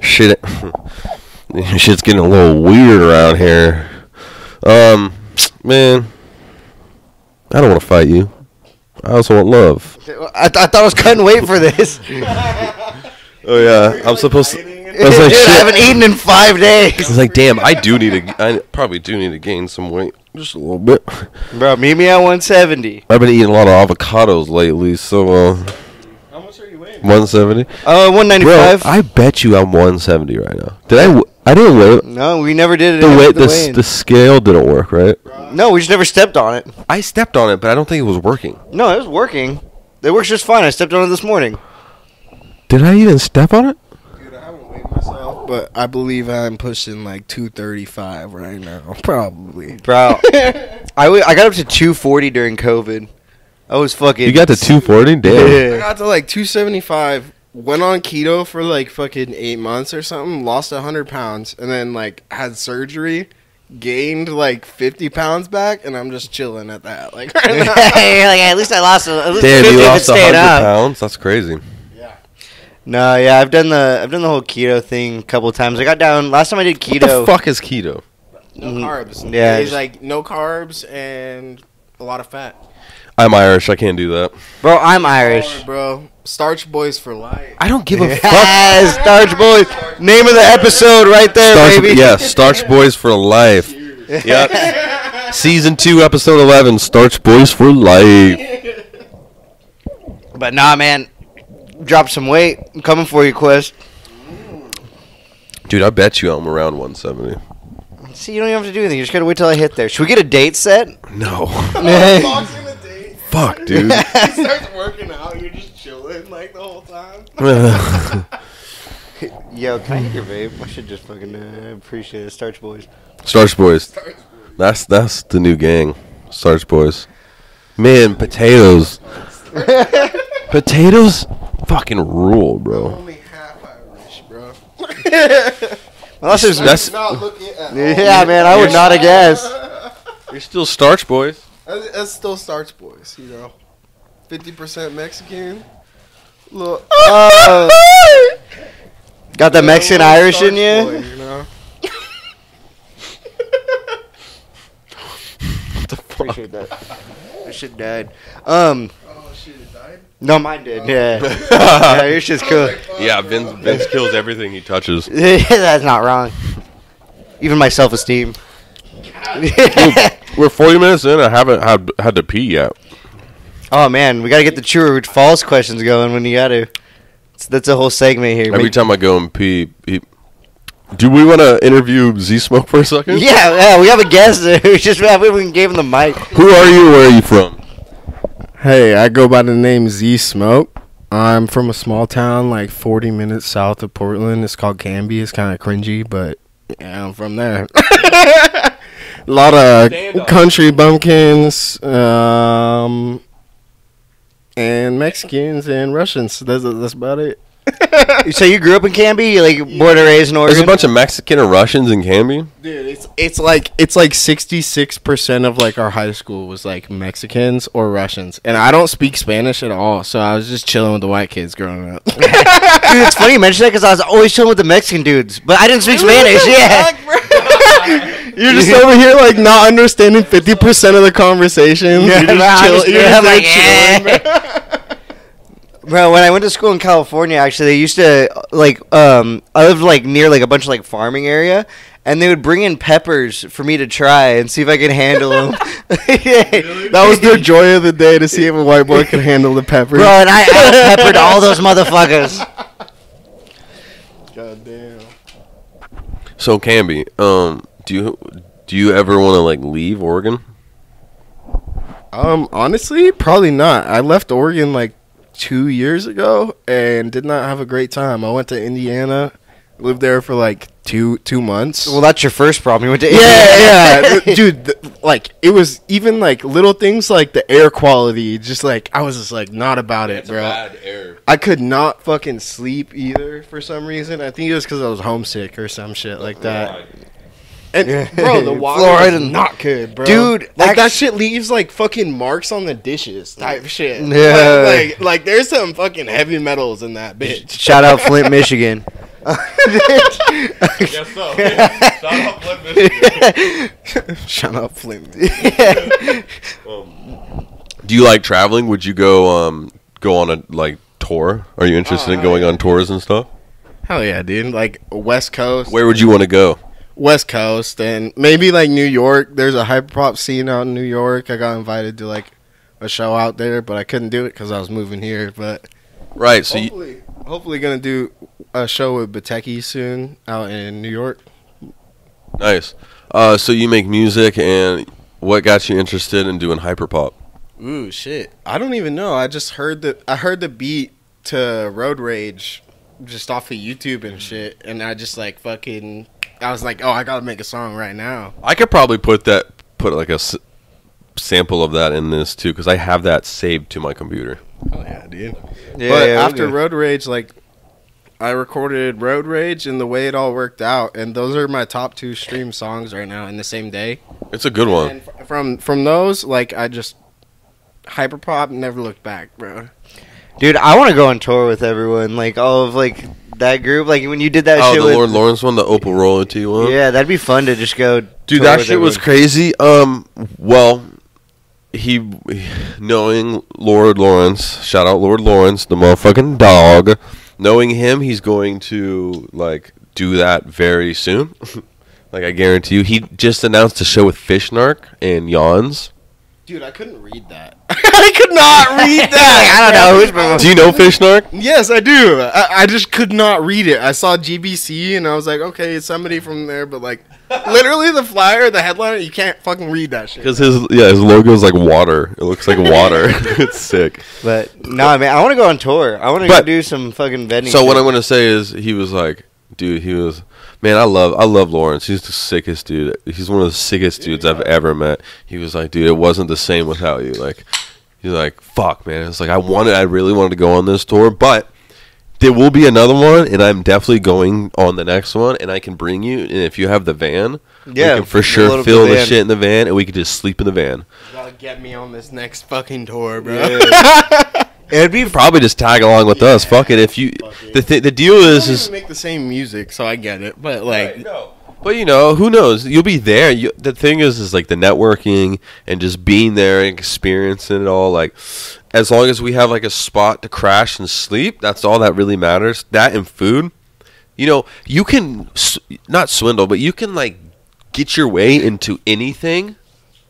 Shit. Shit's getting a little weird around here. Um, man, I don't want to fight you. I also want love. I, th- I thought I was cutting weight for this. Oh yeah, I'm supposed to. I was Dude, like, I haven't eaten in five days. I days. was like, damn, I do need to. I probably do need to gain some weight, just a little bit. Bro, meet me at 170. I've been eating a lot of avocados lately, so uh, How much are you weighing? 170. Uh, 195. Bro, 195. I bet you I'm 170 right now. Did I? w- I didn't weigh. no, we never did it. The weight, the the, s- the scale didn't work, right? No, we just never stepped on it. I stepped on it, but I don't think it was working. No, it was working. It works just fine. I stepped on it this morning. Did I even step on it? Dude, I haven't weighed myself, but I believe I'm pushing like 235 right now. Probably. Bro, I, w- I got up to 240 during COVID. I was fucking. You got to 240? Damn. I got to like 275. Went on keto for like fucking eight months or something. Lost 100 pounds, and then like had surgery. Gained like 50 pounds back, and I'm just chilling at that. Like, right now. like, at least I lost a, at least Damn, 50 you lost stayed 100 up. pounds? That's crazy. Yeah. No, yeah, I've done the I've done the whole keto thing a couple times. I got down last time I did keto. What keto. the fuck is keto? no Mhm. carbs. Yeah, it's like no carbs and a lot of fat. I'm Irish. I can't do that. Bro, I'm Irish. Bro. Starch boys for life. I don't give a fuck. Yes, Starch Boys. Name of the episode right there, Starch, baby. yeah, Starch Boys for life. Yep. Season 2, episode 11, Starch Boys for life. But nah, man, drop some weight. I'm coming for you, Quest. Dude, I bet you I'm around 170. See, you don't even have to do anything. You just gotta wait till I hit there. Should we get a date set? No. Box in a date. Fuck, dude. He starts working out. You're just chilling like the whole time. Yo, can I get your vape? I should just fucking uh, appreciate it. Starch Boys. Starch Boys. That's that's the new gang. Starch Boys. Man, potatoes. potatoes fucking rule, bro. Only half Irish. Unless there's That's- not looking at. yeah, man. I would not have guessed. You're still starch boys. That's, that's still starch boys, you know. Fifty percent Mexican. Look, Oh. Got the Mexican Irish in you? you know. Appreciate that. That shit died. Um, Oh shit, it died. no, mine did. Yeah, yeah, your shit's cool. Yeah, Vince Vince kills everything he touches. That's not wrong. Even my self-esteem. We're 40 minutes in. I haven't had had to pee yet. oh man, we gotta get the true or false questions going when you gotta. It's- That's a whole segment here. Every Make- time I go and pee, he, do we want to interview Z Smoke for a second? Yeah, yeah, we have a guest. We just we we gave him the mic. Who are you? Where are you from? Hey, I go by the name Z Smoke. I'm from a small town like 40 minutes south of Portland. It's called Canby. It's kind of cringy, but yeah, I'm from there. a lot of Stand up. country bumpkins, um, and Mexicans and Russians. That's, that's about it. So you grew up in Canby, like born and raised in Oregon. There's a bunch of Mexican and Russians in Canby. Dude, it's it's like it's like sixty six percent of like our high school was like Mexicans or Russians, and I don't speak Spanish at all, so I was just chilling with the white kids growing up. Dude, it's funny you mention that because I was always chilling with the Mexican dudes, but I didn't speak Spanish. Yeah. You're just over here like not understanding fifty percent of the conversation. Yeah, you're just, bro, chill- just- you're I'm just like, there chilling, bro. Bro, when I went to school in California, actually, they used to like um I lived like near like a bunch of like farming area, and they would bring in peppers for me to try and see if I could handle them. That was their joy of the day to see if a white boy could handle the pepper. Bro, and I, I peppered all those motherfuckers. God damn. So Canby, um, do you do you ever want to like leave Oregon? Um, honestly, probably not. I left Oregon like two years ago and did not have a great time. I went to Indiana, lived there for like two two months. Well, that's your first problem. You went to yeah, yeah, dude. th- like it was even like little things like the air quality. Just like I was just like not about it, bro. air. I could not fucking sleep either for some reason. I think it was because I was homesick or some shit like that. And Yeah. bro, the water Fluoride is and- not good, bro. Dude, like that shit leaves like fucking marks on the dishes type shit. Yeah. Like, like, like there's some fucking heavy metals in that bitch. Shout out Flint, Michigan. Yes, so. Shout out Flint, Shut up, Flint. Do you like traveling? Would you go um go on a like tour? Are you interested in Oh, going yeah. on tours and stuff? Hell yeah, dude. Like West Coast. Where would you want to go? West Coast and maybe like New York. There's a hyperpop scene out in New York. I got invited to like a show out there, but I couldn't do it because I was moving here. But Right. So you, hopefully, hopefully gonna do a show with Bateki soon out in New York. nice. Uh, so you make music, and what got you interested in doing hyperpop? Ooh shit! I don't even know. I just heard the I heard the beat to Road Rage just off of YouTube and shit, and I just like fucking. I was like, oh, I gotta make a song right now. I could probably put that put like a s- sample of that in this too, because I have that saved to my computer. Oh yeah, dude. Yeah, but yeah, after okay. Road Rage, like I recorded Road Rage and the way it all worked out, and those are my top two stream songs right now in the same day. It's a good one. And f- from from those, like I just hyperpop never looked back, bro. Dude, I want to go on tour with everyone. Like all of like that group. Like when you did that Oh, shit the with. Lord Lawrence one, the Opal Royalty one. yeah, that'd be fun to just go. Dude, tour that shit was crazy. Um, well, he knowing Lord Lawrence, shout out Lord Lawrence, the motherfucking dog. Knowing him, he's going to like do that very soon. like I guarantee you, he just announced a show with Fishnark and Yawns. Dude, I couldn't read that. I could not read that. I don't know who's been- Do you know Fishnark? Yes, I do. I, I just could not read it. I saw GBC and I was like, okay, it's somebody from there, but like, literally the flyer, the headline, you can't fucking read that shit. Because his yeah, his logo is like water. It looks like water. it's sick. But nah, man, I want to go on tour. I want to go do some fucking vending. So what. I'm gonna say is, he was like, dude, he was, man, I love, I love Lawrence. He's the sickest dude. He's one of the sickest dudes I've ever met. He was like, dude, it wasn't the same without you. Like, he's like, fuck, man. It's like I wanted, I really wanted to go on this tour, but there will be another one, and I'm definitely going on the next one, and I can bring you. And if you have the van, Yeah, we can for sure fill the the shit in the van, and we could just sleep in the van. You gotta get me on this next fucking tour, bro. It'd be Probably just tag along with us. Fuck it. If you the th- the deal is don't is even make the same music, so I get it. But like, But you know, who knows? You'll be there. You, the thing is, is like the networking and just being there and experiencing it all. Like, as long as we have like a spot to crash and sleep, that's all that really matters. That and food. You know, you can not swindle, but you can like get your way into anything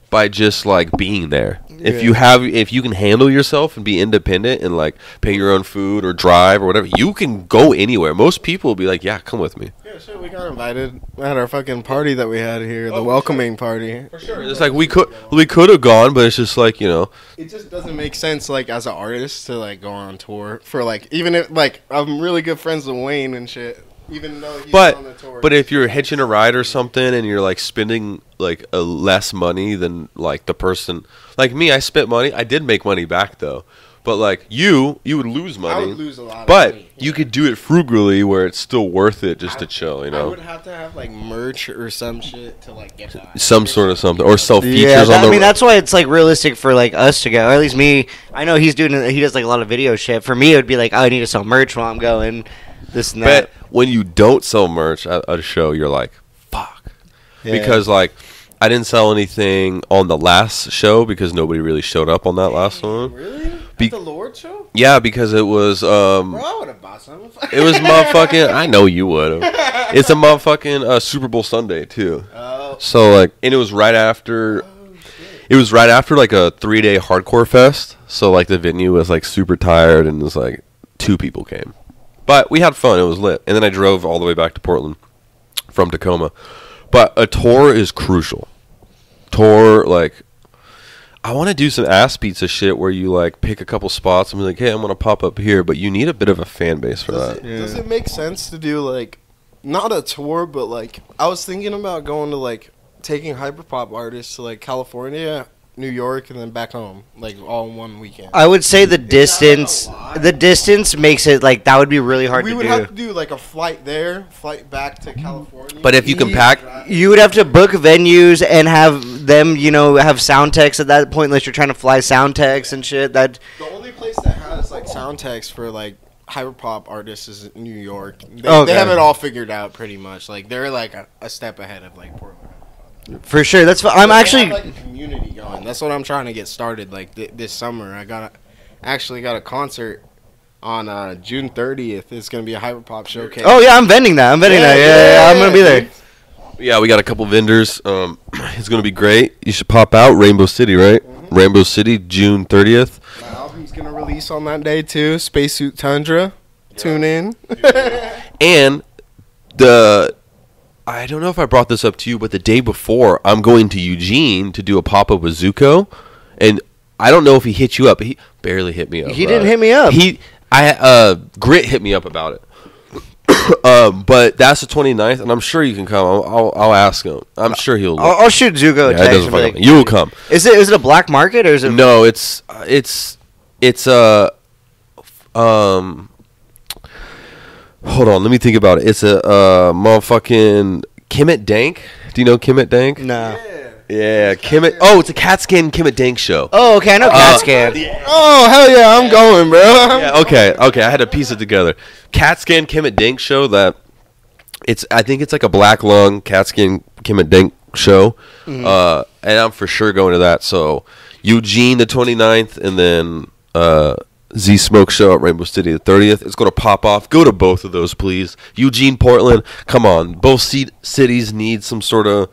by just like being there. If you have, if you can handle yourself and be independent and like pay your own food or drive or whatever, you can go anywhere. Most people will be like, "Yeah, come with me." yeah, shit, we got invited at our fucking party that we had here, the oh, welcoming party. For sure. It's like we could we could have gone, but it's just like you know. It just doesn't make sense, like as an artist, to like go on tour for like even if like I'm really good friends with Wayne and shit. Even though he's on the But tour, but if you're hitching a ride or something and you're like spending like a less money than like the person like me, I spent money. I did make money back though. But like you, you would lose I money. would lose a lot. but of money. you could do it frugally where it's still worth it just to chill, you know, I know. would have to have like merch or some shit to like get by. Some sort of something or sell features yeah. on that- the I mean, that's why it's like realistic for like us to go, or at least me. I know he's doing. He does like a lot of video shit. For me, it would be like, oh, I need to sell merch while I'm going. This and that. But when you don't sell merch at a show, you're like, fuck. Yeah. Because like I didn't sell anything on the last show because nobody really showed up on that last one. Really? Be- At the Lord show? Yeah, because it was um Bro, I would have bought some. it was motherfucking I know you would have. It's a motherfucking uh, Super Bowl Sunday too. Oh, So like and it was right after it was right after like a 3-day hardcore fest. So like the venue was like super tired and it was like two people came. But we had fun. It was lit. And then I drove all the way back to Portland from Tacoma. But a tour is crucial. Tour like I want to do some ass pizza shit where you like pick a couple spots and be like, "Hey, I'm gonna pop up here," but you need a bit of a fan base for does that. it, does it make sense to do like not a tour, but like I was thinking about going to like taking hyperpop artists to like California, New York, and then back home, like all in one weekend. I would say the that, distance. The distance makes it like that would be really hard we to would do. have to do like a flight there, flight back to California. But if you can pack- you would have to book venues and have them, you know, have sound techs at that point, unless you're trying to fly sound techs and shit. That The only place that has like sound techs for like hyperpop artists is New York. They, Okay. they have it all figured out pretty much. Like they're like a, a step ahead of like Portland. For sure. That's. fi- I'm They have, actually. like a community going. That's what I'm trying to get started. Like th- this summer, I got a, actually got a concert on uh, June 30th. It's gonna be a hyperpop showcase. Oh yeah, I'm vending that. I'm vending that. Yeah, yeah, yeah, I'm gonna be there. Yeah, we got a couple vendors. Um, it's gonna be great. You should pop out Rainbow City, right? Rainbow City, June 30th. My album's gonna release on that day too. Spacesuit Tundra. Tune in. And the I don't know if I brought this up to you, but the day before, I'm going to Eugene to do a pop up with Zuko, and I don't know if he hit you up. He barely hit me up. He didn't it. hit me up. He I uh Grit hit me up about it. um, but that's the 29th, and I'm sure you can come. I'll, I'll, I'll ask him. I'm sure he'll. I'll, I'll shoot Zuko yeah, it text. like, you will come. is it is it a black market or is it? No, it's it's it's uh um hold on, let me think about it. It's a uh motherfucking Kimmit Dank. Do you know Kimmit Dank? No. Yeah, Kimmit. Oh, it's a Cat Skin Kimmit Dank show. Oh, okay. I know Uh, Cat oh hell yeah, I'm going, bro. Yeah, okay, okay. I had to piece it together. Catskin Scan Kimmit Dank show that it's I think it's like a black lung Cat Skin Kimmit Dank show. Uh and I'm for sure going to that. So Eugene the 29th and then uh Z Smoke show at Rainbow City the 30th. It's going to pop off. Go to both of those, please. Eugene, Portland. Come on. Both ci- cities need some sort of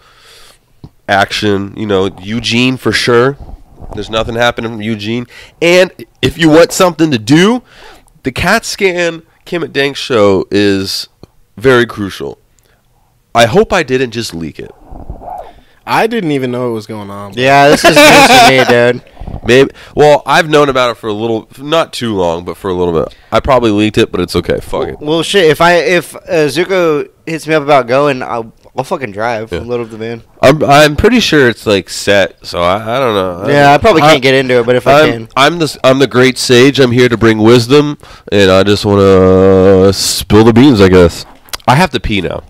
action. You know, Eugene for sure. There's nothing happening from Eugene. And if you want something to do, the CAT scan Kim at Dank show is very crucial. I hope I didn't just leak it. I didn't even know what was going on. Yeah, this is news for me, dude. Maybe. Well, I've known about it for a little, not too long, but for a little bit. I probably leaked it, but it's okay. Fuck it. Well, shit. If I if uh, Zuko hits me up about going, I'll I'll fucking drive. Yeah. Load up the van. I'm I'm pretty sure it's like set, so I, I don't know. Yeah, I probably can't get into it, but if I I'm, can, I'm the I'm the great sage. I'm here to bring wisdom, and I just want to spill the beans. I guess I have to pee now.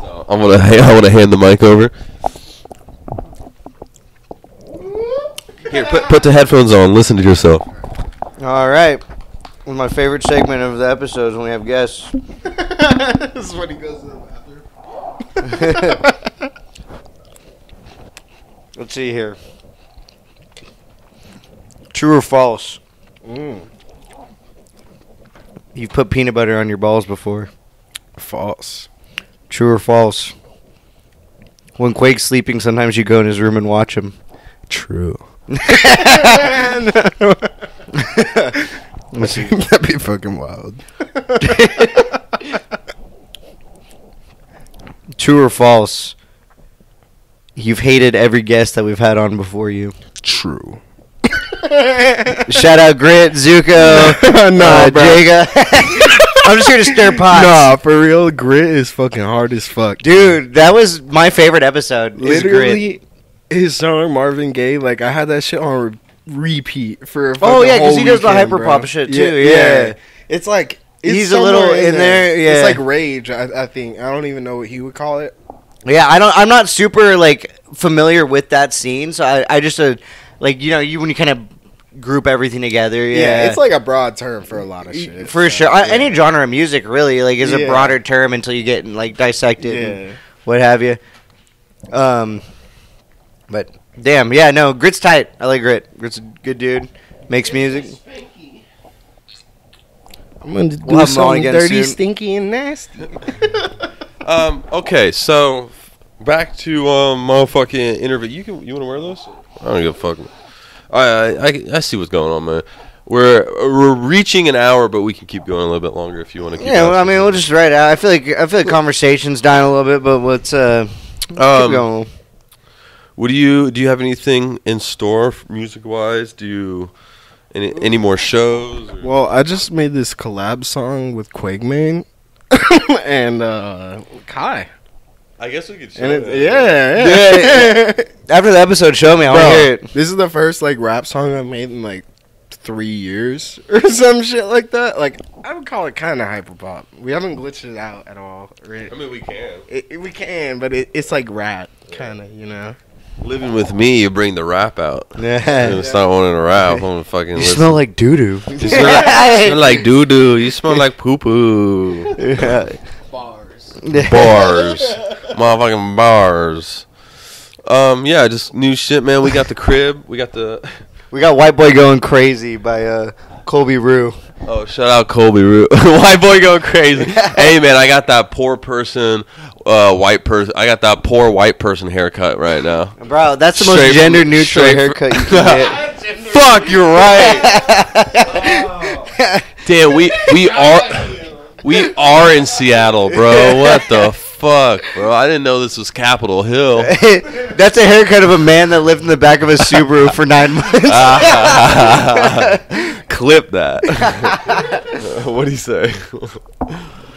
So I'm gonna I want to hand the mic over. Here, put put the headphones on. Listen to yourself. all right. One of my favorite segment of the episodes when we have guests. this is when he goes to the bathroom. Let's see here. True or false? Mm. You've put peanut butter on your balls before. False. True or false? When Quake's sleeping, sometimes you go in his room and watch him. True. That'd be fucking wild. True or false? You've hated every guest that we've had on before you. True. Shout out Grit, Zuko, no, uh. Jaga. I'm just here to stir pots. Nah, for real, grit is fucking hard as fuck. Dude, that was my favorite episode. is Grit. literally his song Marvin Gaye. Like I had that shit on re- repeat for. A Oh, yeah, because he does the hyper pop shit, too, yeah. It's like it's He's a little somewhere in there, yeah. It's like rage. I, I think I don't even know what he would call it. Yeah, I don't. I'm not super like familiar with that scene, so I, I just uh, like you know you when you kind of group everything together. Yeah, Yeah, it's like a broad term for a lot of shit. for so, sure. Yeah. Any genre of music really like is a broader term until you get like dissected and what have you. Um, but damn, yeah, no, Grit's tight. I like Grit. Grit's a good dude. Makes music. I'm gonna do We'll have him something dirty, soon. stinky, and nasty. Um. Okay. So back to um motherfucking interview. You can you want to wear those? I don't give a fuck. I, I I I see what's going on, man. We're we're reaching an hour, but we can keep going a little bit longer if you want to keep. Yeah, well, I mean, we'll just write out. I feel like I feel like conversation's dying a little bit, but let's uh keep Um, going. What do you do? You have anything in store, music wise? Do you any any more shows? or- Well, I just made this collab song with Quagmane and uh Kai. I guess we could. Show And it, that. yeah, yeah. After the episode, show me. I want to hear it. this is the first like rap song I've made in like three years or some shit like that. Like I would call it kind of hyper pop. We haven't glitched it out at all. Right? I mean, we can. It, it- we can, but it, it's like rap, kind of. You know. Living with me, you bring the rap out. I'm Yeah. gonna start wanting to rap. I'm gonna fucking. You listen. smell like doo doo. You smell like, smell like doo doo. You smell like poo poo. Bars. Bars, motherfucking bars. Um, yeah, just new shit, man. We got the crib. We got the. We got White Boy Going Crazy by uh, Colby Rue. Oh, shout out Colby Root. white boy going crazy. hey, man, I got that poor person, uh, white person. I got that poor white person haircut right now. Bro, that's the most Straight from- gender neutral straight haircut you from- can Fuck, you're right. get. Damn, we we are we are in Seattle, bro. What the fuck, bro? I didn't know this was Capitol Hill. that's a haircut of a man that lived in the back of a Subaru for nine months. Clip that. what do you say?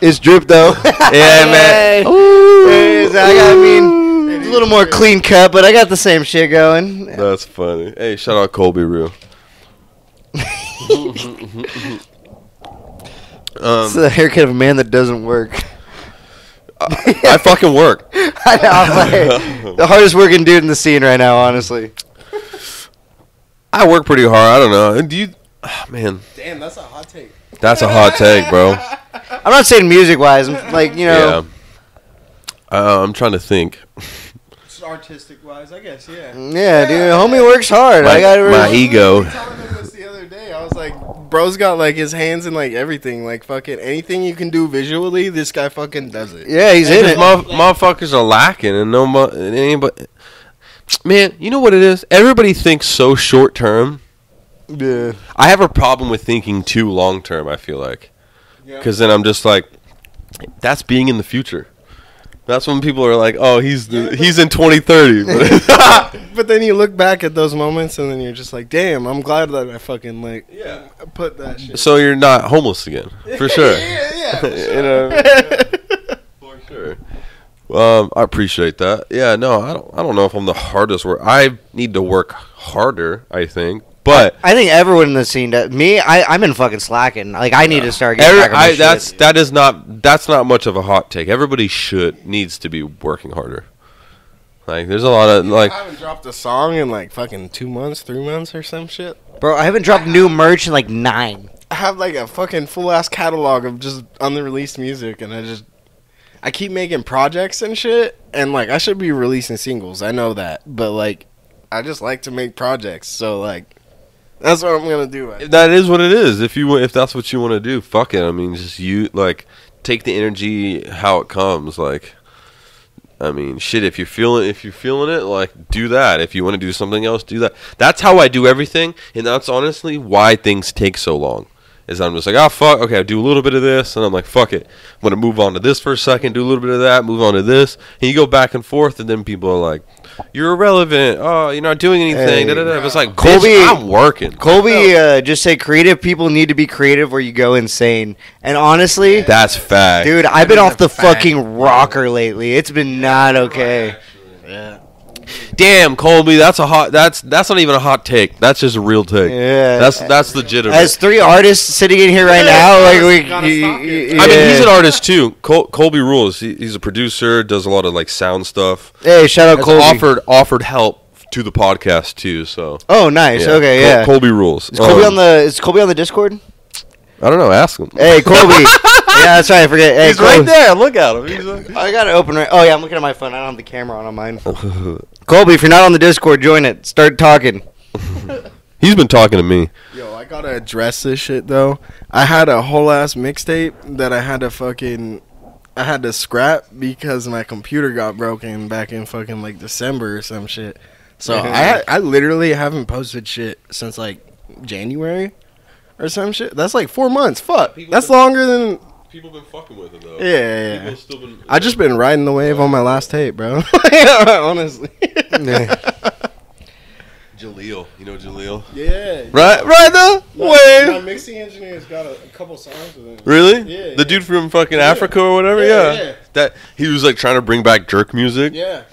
It's drip though. Yeah, man. Hey, so I, got, I mean, it's a little more clean cut, but I got the same shit going. That's funny. Hey, shout out Colby Roo. It's um, the haircut of a man that doesn't work. I fucking work. I know, I'm like, the hardest working dude in the scene right now, honestly. I work pretty hard. I don't know. Do you? ah, man, Damn, that's a hot take. That's a hot take, bro. I'm not saying music wise. I'm like, you know, Yeah. Uh, I'm trying to think. Artistic wise, I guess, yeah. yeah, dude, homie works hard. My, I got my ego. this the other day. I was like, bro's got like his hands in like everything. Like fucking anything you can do visually, this guy fucking does it. Yeah, he's in it. motherf- motherfuckers are lacking, and no, mo- and anybody. Man, you know what it is? Everybody thinks so short term. Yeah. I have a problem with thinking too long term. I feel like, Yeah. because then I'm just like, that's being in the future. That's when people are like, "Oh, he's the, he's in 2030." But But then you look back at those moments and then you're just like, damn, I'm glad that I fucking like yeah. put that shit. So you're not homeless again, for sure. yeah, yeah. you know, for sure. Um, I appreciate that. Yeah, no, I don't. I don't know if I'm the hardest work. I need to work harder. I think, but I think everyone in the scene. Does. Me, I, I'm in fucking slacking. Like I need to start getting every, back on my I, shit. that's that is not that's not much of a hot take. Everybody should needs to be working harder. Like, there's a lot of like. I haven't dropped a song in like fucking two months, three months, or some shit. bro. I haven't dropped new merch in like nine. I have like a fucking full ass catalog of just unreleased music, and I just I keep making projects and shit, and like I should be releasing singles. I know that, but like I just like to make projects, so like that's what I'm gonna do. That is what it is. If you if that's what you want to do, fuck it. I mean, just you like take the energy how it comes. Like, I mean, shit. If you're feeling if you're feeling it, like do that. If you want to do something else, do that. That's how I do everything, and that's honestly why things take so long. Is I'm just like, oh fuck, okay, I do a little bit of this, and I'm like, fuck it, I'm gonna move on to this for a second, do a little bit of that, move on to this, and you go back and forth, and then people are like, you're irrelevant. Oh, you're not doing anything. Hey, da, da, da. It's like, Colby- Colby, I'm working. Colby uh, just say creative people need to be creative or you go insane. And honestly, That's fact. dude, I've been is off the fact. fucking rocker lately. It's been not okay. Yeah. Damn, Colby, that's a hot. That's that's not even a hot take. That's just a real take. Yeah. that's that's legitimate. As three artists sitting in here right now, like we, Gotta y- stop y- it. I mean, he's an artist too. Col- Colby rules. He, he's a producer. Does a lot of like sound stuff. Hey, shout out Has Colby. offered offered help to the podcast too. So Oh, nice. yeah. Okay, Col- yeah. Colby rules. is Colby Um, on the is Colby on the Discord? I don't know. Ask him. Hey, Colby. yeah, that's right. I forget. Hey, he's Colby. right there. Look at him. He's like- oh, I got it open right. Oh yeah, I'm looking at my phone. I don't have the camera on on mine. Colby, if you're not on the Discord, join it. Start talking. he's been talking to me. Yo, I gotta address this shit though. I had a whole ass mixtape that I had to fucking I had to scrap because my computer got broken back in fucking like December or some shit. So I I literally haven't posted shit since like January or some shit. That's like four months. Fuck. People That's been- longer than People been fucking with him though. yeah. yeah, yeah. still been. I just been riding the wave on my last tape, bro. Honestly. Jaleel. You know Jaleel. Yeah. Right, right though. My, my mixing engineer's got a, a couple songs with him. Really? Yeah, The yeah. dude from fucking Africa or whatever. Yeah, Yeah, yeah. That he was like trying to bring back jerk music. Yeah.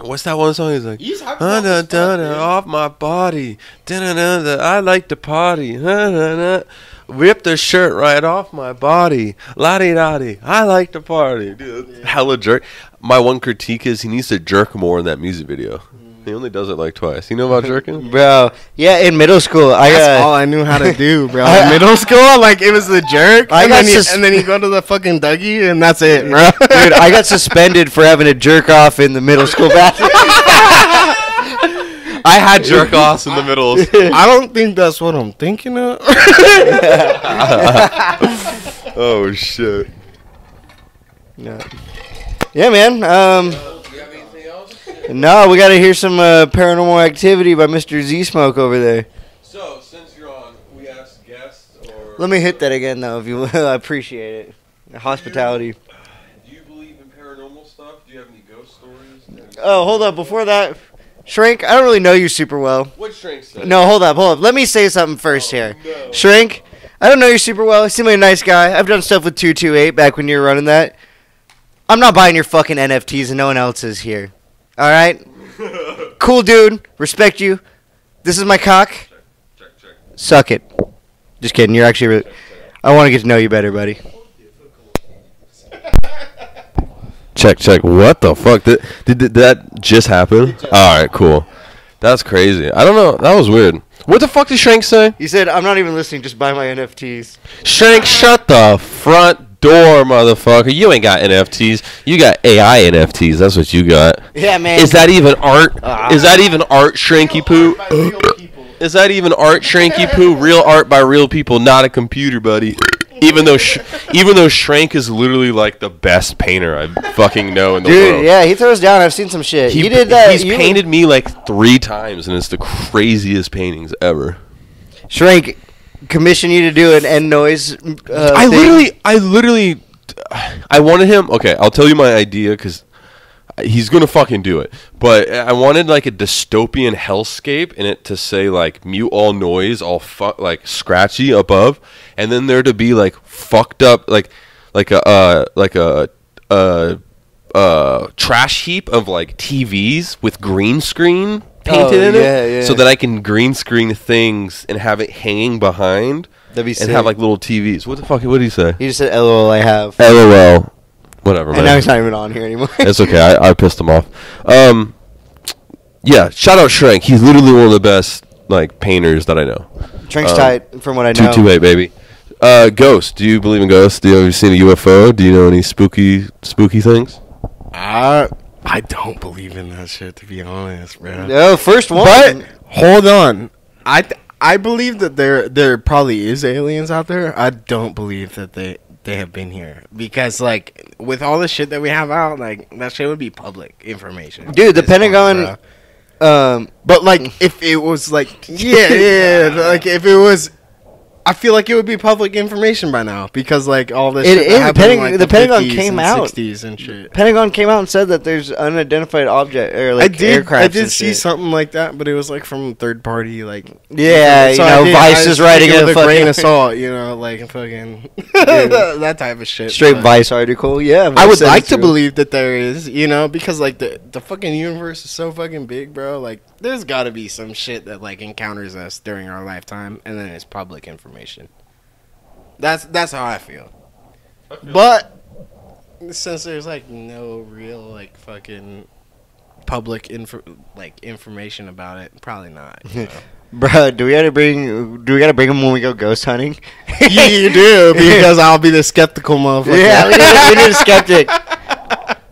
What's that one song? He's like, He's hyped "Ah, da, da, da, off my body. Da, da, da, da, I like to party. Da, da, da. Rip the shirt right off my body. La di da di. I like to party. Dude, hella jerk. My one critique is he needs to jerk more in that music video. He only does it like twice. You know about jerking? Bro, yeah, in middle school, I That's uh, all I knew how to do, bro. I- In middle school, like it was the jerk, I and, got then you, and then you go to the fucking Dougie, and that's it, bro. dude, I got suspended for having a jerk off in the middle school bathroom. I had jerk offs in the middle. I don't think that's what I'm thinking of. oh shit. yeah, man. Um, no, we got to hear some uh, paranormal activity by Mr. Z Smoke over there. So since you're on, we ask guests or. Let me hit that again, though, if you will. I appreciate it. Hospitality. Do you believe in paranormal stuff? Do you have any ghost stories? Oh, hold up. Before that, Shrink, I don't really know you super well. What Shrink said? No, hold up, hold up. Let me say something first here. Shrink, I don't know you super well. You seem like a nice guy. I've done stuff with 228 back when you were running that. I'm not buying your fucking NFTs and no one else is here. All right? Cool dude. Respect you. This is my cock. Check, check. Suck it. Just kidding. You're actually really. I want to get to know you better, buddy. Check, check. What the fuck? Did, did, did that just happen? All right, cool. That's crazy. I don't know. That was weird. What the fuck did Shank say? He said, I'm not even listening. Just buy my NFTs. Shank, shut the front door, motherfucker. You ain't got NFTs. You got AI NFTs. That's what you got. Yeah, man. Is that even art? Ah. Is that even art, Shrinky Poo? Is that even art, Shrinky Poo? Real art by real people, not a computer, buddy. Even though, sh- even though Shrank is literally like the best painter I fucking know in the world. Dude, world. yeah, he throws down. I've seen some shit. He, did that. He's you- painted me like three times, and it's the craziest paintings ever. Shrink, commission you to do an end noise. Uh, I thing. literally, I literally, I wanted him. Okay, I'll tell you my idea because he's gonna fucking do it. But I wanted like a dystopian hellscape in it to say like mute all noise, all fu- like scratchy above, and then there to be like fucked up like like a uh, like a uh uh, trash heap of like TVs with green screen painted Oh, in yeah, it, yeah. so that I can green screen things and have it hanging behind That'd be and sick. have like little TVs. What the fuck? What did he say? He just said, "LOL, I have." LOL. Whatever, And now he's not even on here anymore. It's okay. I, I pissed him off. Um, yeah. Shout out Shrank. He's literally one of the best like painters that I know. Trink's Um, tight, from what I know. two eight baby. Uh, ghost. Do you believe in ghosts? Do you have you seen a UFO? Do you know any spooky spooky things? I I don't believe in that shit to be honest, bro. No, first one. But hold on, I th- I believe that there there probably is aliens out there. I don't believe that they they have been here because like with all the shit that we have out, like that shit would be public information. Dude, the this point, Pentagon- um, But like if it was like yeah yeah like if it was. I feel like it would be public information by now because like all this. It is. The happened in, Pentag- like, the Pentagon 50s came and out. 60s and shit. Pentagon came out and said that there's unidentified object or like I did. aircraft. I did see shit. something like that, but it was like from third party, like Yeah, So you know, did- Vice is writing it a with a grain of salt, you know, like fucking that type of shit. straight but Vice article. Yeah, I would like to believe that there is, you know, because like the the fucking universe is so fucking big, bro. Like, there's got to be some shit that like encounters us during our lifetime, and then it's public information. That's that's how I feel. But since there's like no real like fucking public info like information about it, probably not. You know? Bro, do we gotta bring? Do we gotta bring him when we go ghost hunting? you, you do because I'll be the skeptical motherfucker. yeah, we need, we need a skeptic.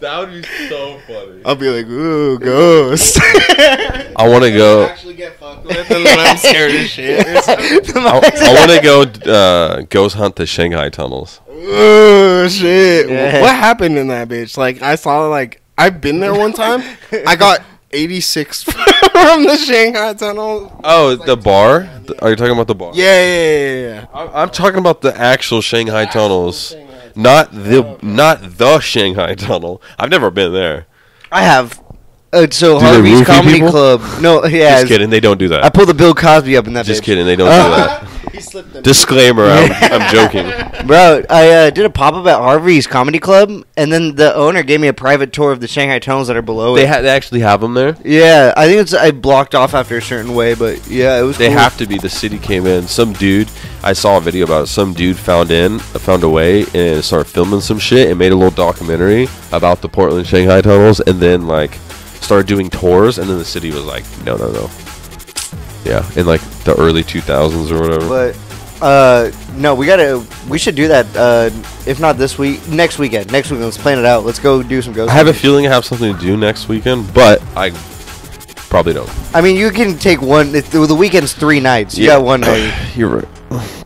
That would be so funny. I'll be like, ooh, ghost. I want to go. Actually get fucked with, and then I'm scared as shit. I, I want to go uh, ghost hunt the Shanghai tunnels. Oh shit! Yeah. What happened in that bitch? Like I saw, like I've been there one time. I got 86 from the Shanghai Tunnel. Oh, the bar? Th- Are you talking about the bar? Yeah, yeah, yeah, yeah. I- I'm talking about the actual Shanghai tunnels, not the not the Shanghai tunnel. I've never been there. I have. Uh, so Do Harvey's Comedy people? Club. No, yeah. Just kidding. They don't do that. I pulled the Bill Cosby up in that. Just bitch. kidding. They don't do that. He slipped them. Disclaimer. I'm, I'm joking. Bro, I uh, did a pop up at Harvey's Comedy Club, and then the owner gave me a private tour of the Shanghai tunnels that are below They it. ha- they actually have them there. yeah, I think it's I blocked off after a certain way, but yeah, it was. They cool. have to be. The city came in. Some dude. I saw a video about it. Some dude found in, found a way, and started filming some shit and made a little documentary about the Portland Shanghai tunnels, and then like started doing tours, and then the city was like, no, no, no. Yeah, in like the early 2000s or whatever. But uh, no, we gotta. We should do that. Uh, if not this week, next weekend. Next weekend, let's plan it out. Let's go do some ghost. I have a feeling I have something to do next weekend, but I probably don't. I mean, you can take one. It, the weekend's three nights. You Yeah. got one day. You're right.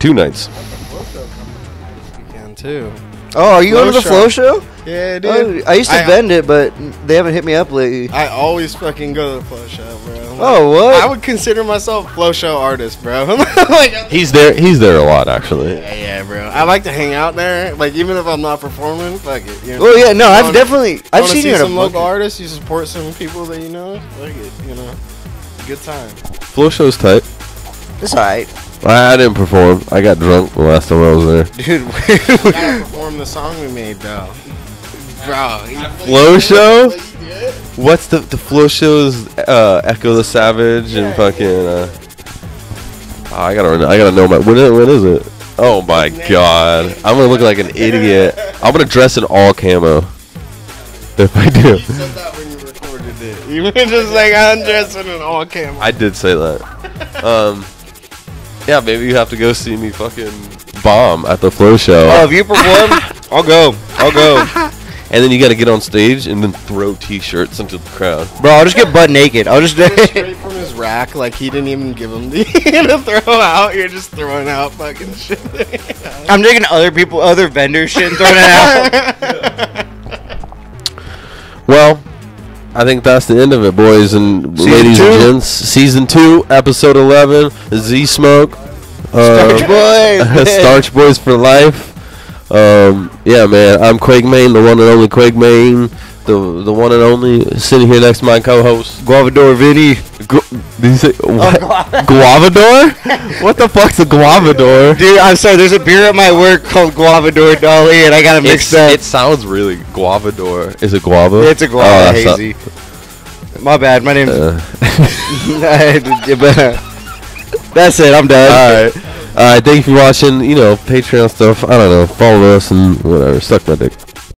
Two nights. Weekend too. Oh, are you Flow going to the flow show? Yeah, dude. Oh, I used to I- vend it, but they haven't hit me up lately. I always fucking go to the flow show, bro. Like, Oh, what? I would consider myself flow show artist, bro. like, He's there. He's there a lot, actually. yeah, yeah, bro. I like to hang out there. Like, even if I'm not performing, fuck it. You know? Oh yeah, no, I've Wanna- definitely I've seen see you at a some local artists. You support some people that you know. Fuck it, you know. Good time. Flow show's tight. It's alright, I, I didn't perform. I got drunk the last time I was there. dude. we gotta perform the song we made, though. Bro, Flow show? What's the the flow shows? Uh, Echo the Savage and fucking. Uh, oh, I gotta I gotta know my when is, when is it? Oh my god! I'm gonna look like an idiot. I'm gonna dress in all camo. If I do, You said that when you recorded it. You were just like, I'm dressing in all camo. I did say that. Um, yeah, maybe you have to go see me fucking bomb at the flow show. oh, if you perform, I'll go. I'll go, And then you got to get on stage and then throw t-shirts into the crowd. bro. I'll just get butt naked. I'll just. straight from his rack, like he didn't even give him the to throw out. You're just throwing out fucking shit. I'm taking other people, other vendor shit, and throwing it out. Well, I think that's the end of it, boys and Season ladies two? and gents. Season two, episode eleven. Z Smoke. Starch Uh, boys. Starch Boys for life. Um, yeah, man. I'm Quake Main, the one and only Quake Main, the the one and only sitting here next to my co-host Guavador Vinny. Gu- Did you say what? Guavador? what the fuck's a Guavador? Dude, I'm sorry. There's a beer at my work called Guavador Dolly, and I got it mixed It's- up. It sounds really Guavador. Is it guava? It's a Oh, guava that's not- hazy. My bad. My name's. Uh, That's it. I'm done. all right. All right. Thank you for watching. You know, Patreon stuff. I don't know. Follow us and whatever. Suck my dick.